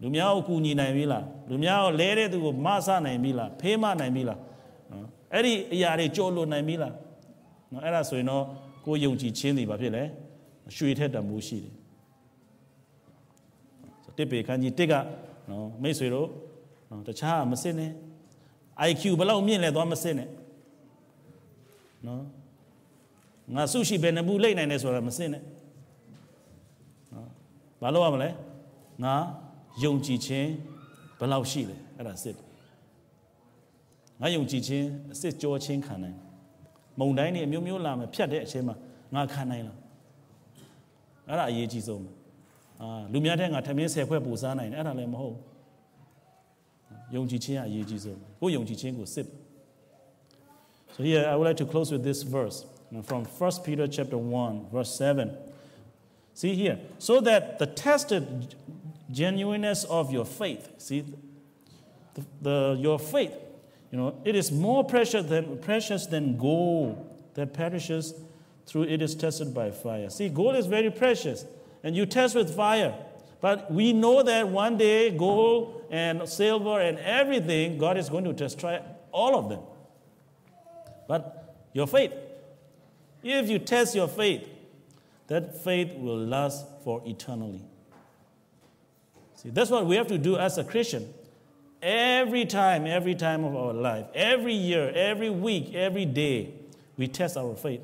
လူများကိုကူညီနိုင်ပြီလားလူများကိုလဲတဲ့သူကိုမဆနိုင်ပြီလားဖေးမနိုင်ပြီလားနော်အဲ့ဒီအရာတွေကြော်လွန်နိုင်ပြီလားနော်အဲ့ဒါဆိုရင်တော့ကိုယုံကြည်ခြင်းတွေဘာဖြစ်လဲရွှေထက်တမိုးရှိတယ်တစ်ပေခန်းကြီးတစ်ကနော်မိတ်ဆွေတို့ နော်တခြားမစစ်နဲ့ IQ ဘယ်လောက်မြင့်လဲသွားမစစ်နဲ့နော်ငါစုရှိဘယ်နှဘူးလိမ့်နိုင်လဲဆိုတာမစစ်နဲ့ဘာလို့ရမလဲငါယုံကြည်ခြင်းဘယ်လောက်ရှိလဲအဲ့ဒါစစ်ငါယုံကြည်ခြင်းအစစ်ကြောခြင်းခံနိုင်မုံတိုင်းနေအမျိုးမျိုးလာမယ်ဖြတ်တဲ့အချိန်မှာငါခံနိုင်လားအဲ့ဒါအရေးကြီးဆုံးအာလူများတဲ့ငါထမင်းဆယ်ခွက်ပူစားနိုင်တယ်အဲ့ဒါလည်းမဟုတ် ယုံကြည်ခြင်းကအရေးကြီးဆုံးကိုယုံကြည်ခြင်းကိုစစ် So here I would like to close with this verse from 1 Peter chapter 1 verse 7 See here, so that the tested genuineness of your faith, see, the, the, your faith, You know, it is more precious than, precious than gold that perishes through it is tested by fire. See, gold is very precious, and you test with fire. But we know that one day gold and silver and everything, God is going to destroy all of them. But your faith, if you test your faith, that faith will last for eternally. See, that's what we have to do as a Christian. Every time, every time of our life, every year, every week, every day, we test our faith.